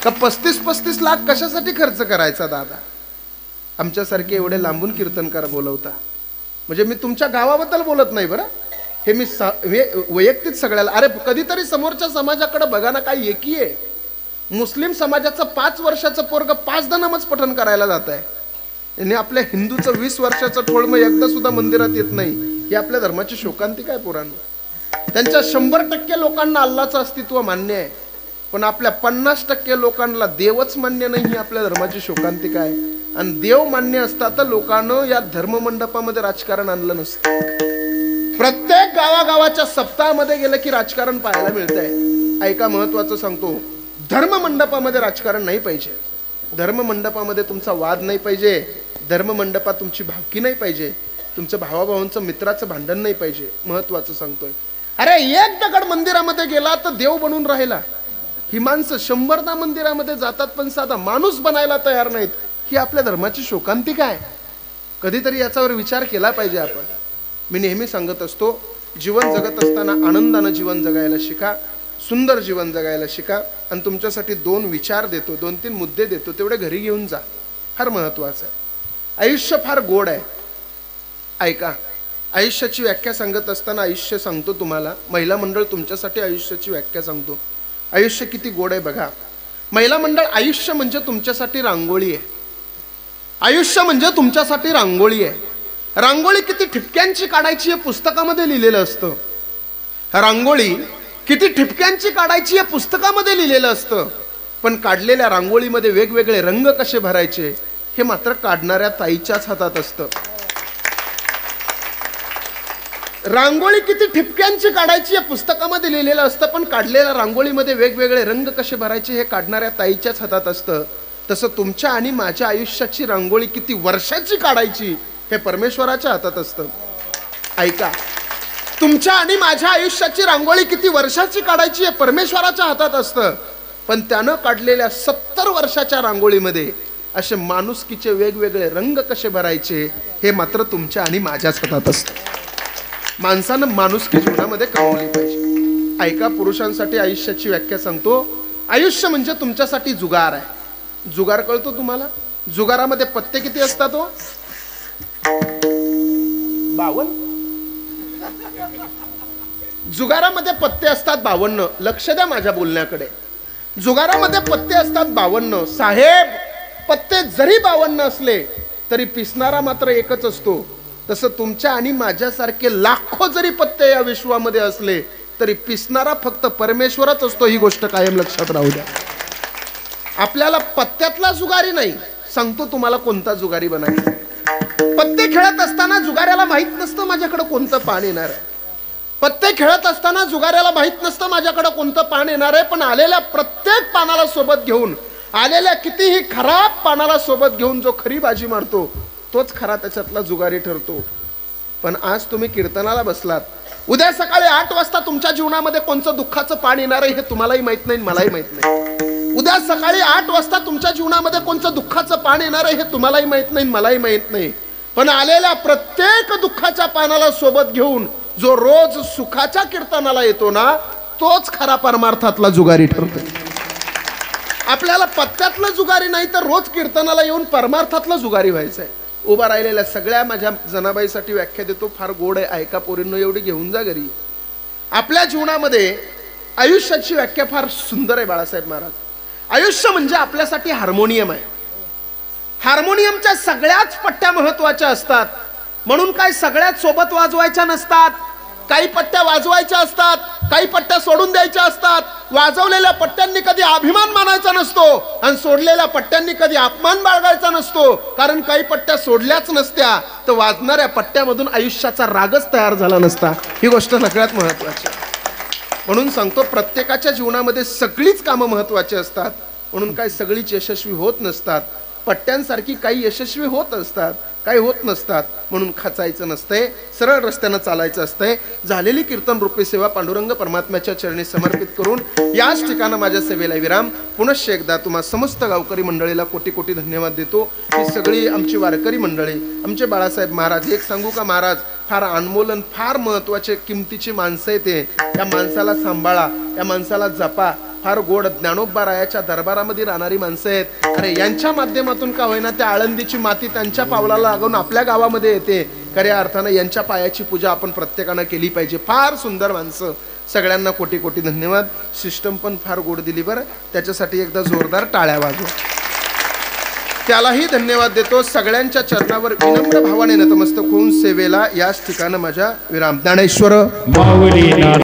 का पस्तीस पस्तीस लाख कशासाठी खर्च करायचा दादा? आमच्यासारखे एवढे लांबून कीर्तनकार बोलवता. म्हणजे मी तुमच्या गावाबद्दल बोलत नाही बरं. हे मी सा वैयक्तिक सगळ्याला अरे कधीतरी समोरच्या समाजाकडे बघा ना काय एकी आहे. मुस्लिम समाजाचं पाच वर्षाचं पोरग पाच नमज पठण करायला जात आहे आणि आपल्या हिंदूचं वीस वर्षाचं ठोळमं एकदा सुद्धा मंदिरात येत नाही. ही आपल्या धर्माची शोकांती काय पुराण त्यांच्या शंभर टक्के लोकांना अल्लाचं अस्तित्व मान्य आहे. पण आपल्या पन्नास टक्के लोकांना देवच मान्य नाही ही आपल्या धर्माची शोकांती काय? आणि देव मान्य असता तर लोकांनं या धर्ममंडपामध्ये राजकारण आणलं नसतं. प्रत्येक गावागावाच्या सप्ताहामध्ये गेलं की राजकारण पाहायला मिळतंय. ऐका महत्वाचं सांगतो. धर्म मंडपामध्ये राजकारण नाही पाहिजे. धर्म मंडपामध्ये तुमचा वाद नाही पाहिजे. धर्म मंडपात तुमची भावकी नाही पाहिजे. तुमचं भावाभावांचं मित्राचं भांडण नाही पाहिजे. महत्वाचं सांगतोय. अरे एक दगड मंदिरामध्ये गेला तर देव बनून राहिला. ही माणसं शंभरदा मंदिरामध्ये जातात पण साधा माणूस बनायला तयार नाहीत. ही आपल्या धर्माची शोकांती काय? कधीतरी याच्यावर विचार केला पाहिजे आपण. मी नेहमी सांगत असतो जीवन जगत असताना आनंदानं जीवन जगायला शिका सुंदर जीवन जगायला शिका आणि तुमच्यासाठी दोन विचार देतो दोन तीन मुद्दे देतो तेवढे घरी घेऊन जा. फार महत्वाचं आहे. आयुष्य फार गोड आहे. ऐका आयुष्याची व्याख्या सांगत असताना आयुष्य सांगतो तुम्हाला. महिला मंडळ तुमच्यासाठी आयुष्याची व्याख्या सांगतो. आयुष्य किती गोड आहे बघा. महिला मंडळ आयुष्य म्हणजे तुमच्यासाठी रांगोळी आहे. आयुष्य म्हणजे तुमच्यासाठी रांगोळी आहे. रांगोळी किती ठिपक्यांची काढायची हे पुस्तकामध्ये लिहिलेलं असतं. रांगोळी किती ठिपक्यांची काढायची हे पुस्तकामध्ये लिहिलेलं असतं. पण काढलेल्या रांगोळीमध्ये वेगवेगळे रंग कसे भरायचे? हे मात्र काढणाऱ्या ताईच्याच हातात असतं. रांगोळी किती ठिपक्यांची काढायची या पुस्तकामध्ये लिहिलेलं असतं पण काढलेल्या रांगोळीमध्ये वेगवेगळे रंग कसे भरायचे हे काढणाऱ्या ताईच्याच हातात असतं. तसं तुमच्या आणि माझ्या आयुष्याची रांगोळी किती वर्षाची काढायची हे परमेश्वराच्या हातात असतं. ऐका तुमच्या आणि माझ्या आयुष्याची रांगोळी किती वर्षाची काढायची हे परमेश्वराच्या हातात असतं. पण त्यानं काढलेल्या सत्तर वर्षाच्या रांगोळीमध्ये असे माणुसकीचे वेगवेगळे रंग कसे भरायचे हे मात्र तुमच्या आणि माझ्याच हातात असतं. माणसानं माणुसकी जीवनामध्ये कमवली पाहिजे. ऐका पुरुषांसाठी आयुष्याची व्याख्या सांगतो. आयुष्य म्हणजे तुमच्यासाठी जुगार आहे. जुगार कळतो तुम्हाला? जुगारामध्ये पत्ते किती असतात हो? बावन जुगारामध्ये पत्ते असतात बावन्न. लक्ष द्या माझ्या बोलण्याकडे. जुगारामध्ये पत्ते असतात बावन्न. साहेब! पत्ते जरी बावन्न असले तरी पिसणारा मात्र एकच असतो. तसं तुमच्या आणि माझ्यासारखे लाखो जरी पत्ते या विश्वामध्ये असले तरी पिसणारा फक्त परमेश्वरच असतो ही गोष्ट कायम लक्षात राहू द्या. आपल्याला पत्त्यातला जुगारी नाही सांगतो तुम्हाला कोणता जुगारी बनायचा. पत्ते खेळत असताना जुगाऱ्याला माहीत नसतं माझ्याकडे कोणतं पान येणार. आहे पत्ते खेळत असताना जुगाऱ्याला माहीत नसतं माझ्याकडे कोणतं पान येणार आहे पण आलेल्या प्रत्येक पानाला सोबत घेऊन आलेल्या कितीही खराब पानाला सोबत घेऊन जो खरी बाजी मारतो तोच खरा त्याच्यातला जुगारी ठरतो. पण आज तुम्ही कीर्तनाला बसलात. उद्या सकाळी आठ वाजता तुमच्या जीवनामध्ये कोणतं दुःखाचं पाणी येणार आहे हे तुम्हालाही माहीत नाही मलाही माहीत नाही. उद्या सकाळी आठ वाजता तुमच्या जीवनामध्ये कोणतं दुःखाचं पाणी येणार आहे हे तुम्हालाही माहीत नाही मलाही माहीत नाही. पण आलेल्या प्रत्येक दुःखाच्या पानाला सोबत घेऊन जो रोज सुखाच्या कीर्तनाला येतो ना तोच खरा परमार्थातला जुगारी ठरतो आपल्याला पत्त्यातलं जुगारी नाही तर रोज कीर्तनाला येऊन परमार्थातलं जुगारी व्हायचं आहे उभा राहिलेल्या सगळ्या माझ्या जनाबाईसाठी व्याख्या देतो. फार गोड आहे. ऐका पोरींनो एवढी घेऊन जा घरी. आपल्या जीवनामध्ये आयुष्याची व्याख्या फार सुंदर आहे बाळासाहेब महाराज. आयुष्य म्हणजे आपल्यासाठी हार्मोनियम आहे. हार्मोनियमच्या सगळ्याच पट्ट्या महत्त्वाच्या असतात. म्हणून काय सगळ्याच सोबत वाजवायच्या नसतात? काही पट्ट्या वाजवायच्या असतात काही पट्ट्या सोडून द्यायच्या असतात. वाजवलेल्या पट्ट्यांनी कधी अभिमान मानायचा नसतो आणि सोडलेल्या पट्ट्यांनी कधी अपमान बाळगायचा नसतो. कारण काही पट्ट्या सोडल्याच नसत्या तर वाजणाऱ्या पट्ट्यामधून आयुष्याचा रागच तयार झाला नसता. ही गोष्ट सगळ्यात महत्वाची आहे. म्हणून सांगतो प्रत्येकाच्या जीवनामध्ये सगळीच कामं महत्वाची असतात. म्हणून काय सगळीच यशस्वी होत नसतात. पट्ट्यांसारखी काही यशस्वी होत असतात. काही होत नसतात म्हणून खचायचं नसतंय सरळ रस्त्यानं चालायचं असतंय. झालेली कीर्तन रूपी सेवा पांडुरंग परमात्म्याच्या चरणी समर्पित करून याच ठिकाणं माझ्या सेवेला विराम. पुनश्च एकदा तुम्हा समस्त गावकरी मंडळीला कोटी कोटी धन्यवाद देतो. ही सगळी आमची वारकरी मंडळी आमचे बाळासाहेब महाराज एक सांगू का महाराज फार अनमोलन फार महत्त्वाचे किमतीची माणसं येते या माणसाला सांभाळा या माणसाला जपा फार गोड ज्ञानोबा रायाच्या दरबारामध्ये राहणारी माणसं आहेत. अरे यांच्या माध्यमातून का होईना त्या आळंदीची माती त्यांच्या पावलाला लागून आपल्या गावामध्ये येते. खऱ्या अर्थानं यांच्या पायाची पूजा आपण प्रत्येकानं केली पाहिजे. फार सुंदर माणसं. सगळ्यांना कोटी कोटी धन्यवाद. सिस्टम पण फार गोड दिली बरं. त्याच्यासाठी एकदा जोरदार टाळ्या वाजवा. त्यालाही धन्यवाद देतो. सगळ्यांच्या चरणावर विनम्र भावाने नतमस्तक होऊन सेवेला याच ठिकाणं माझ्या विराम. ज्ञानेश्वर.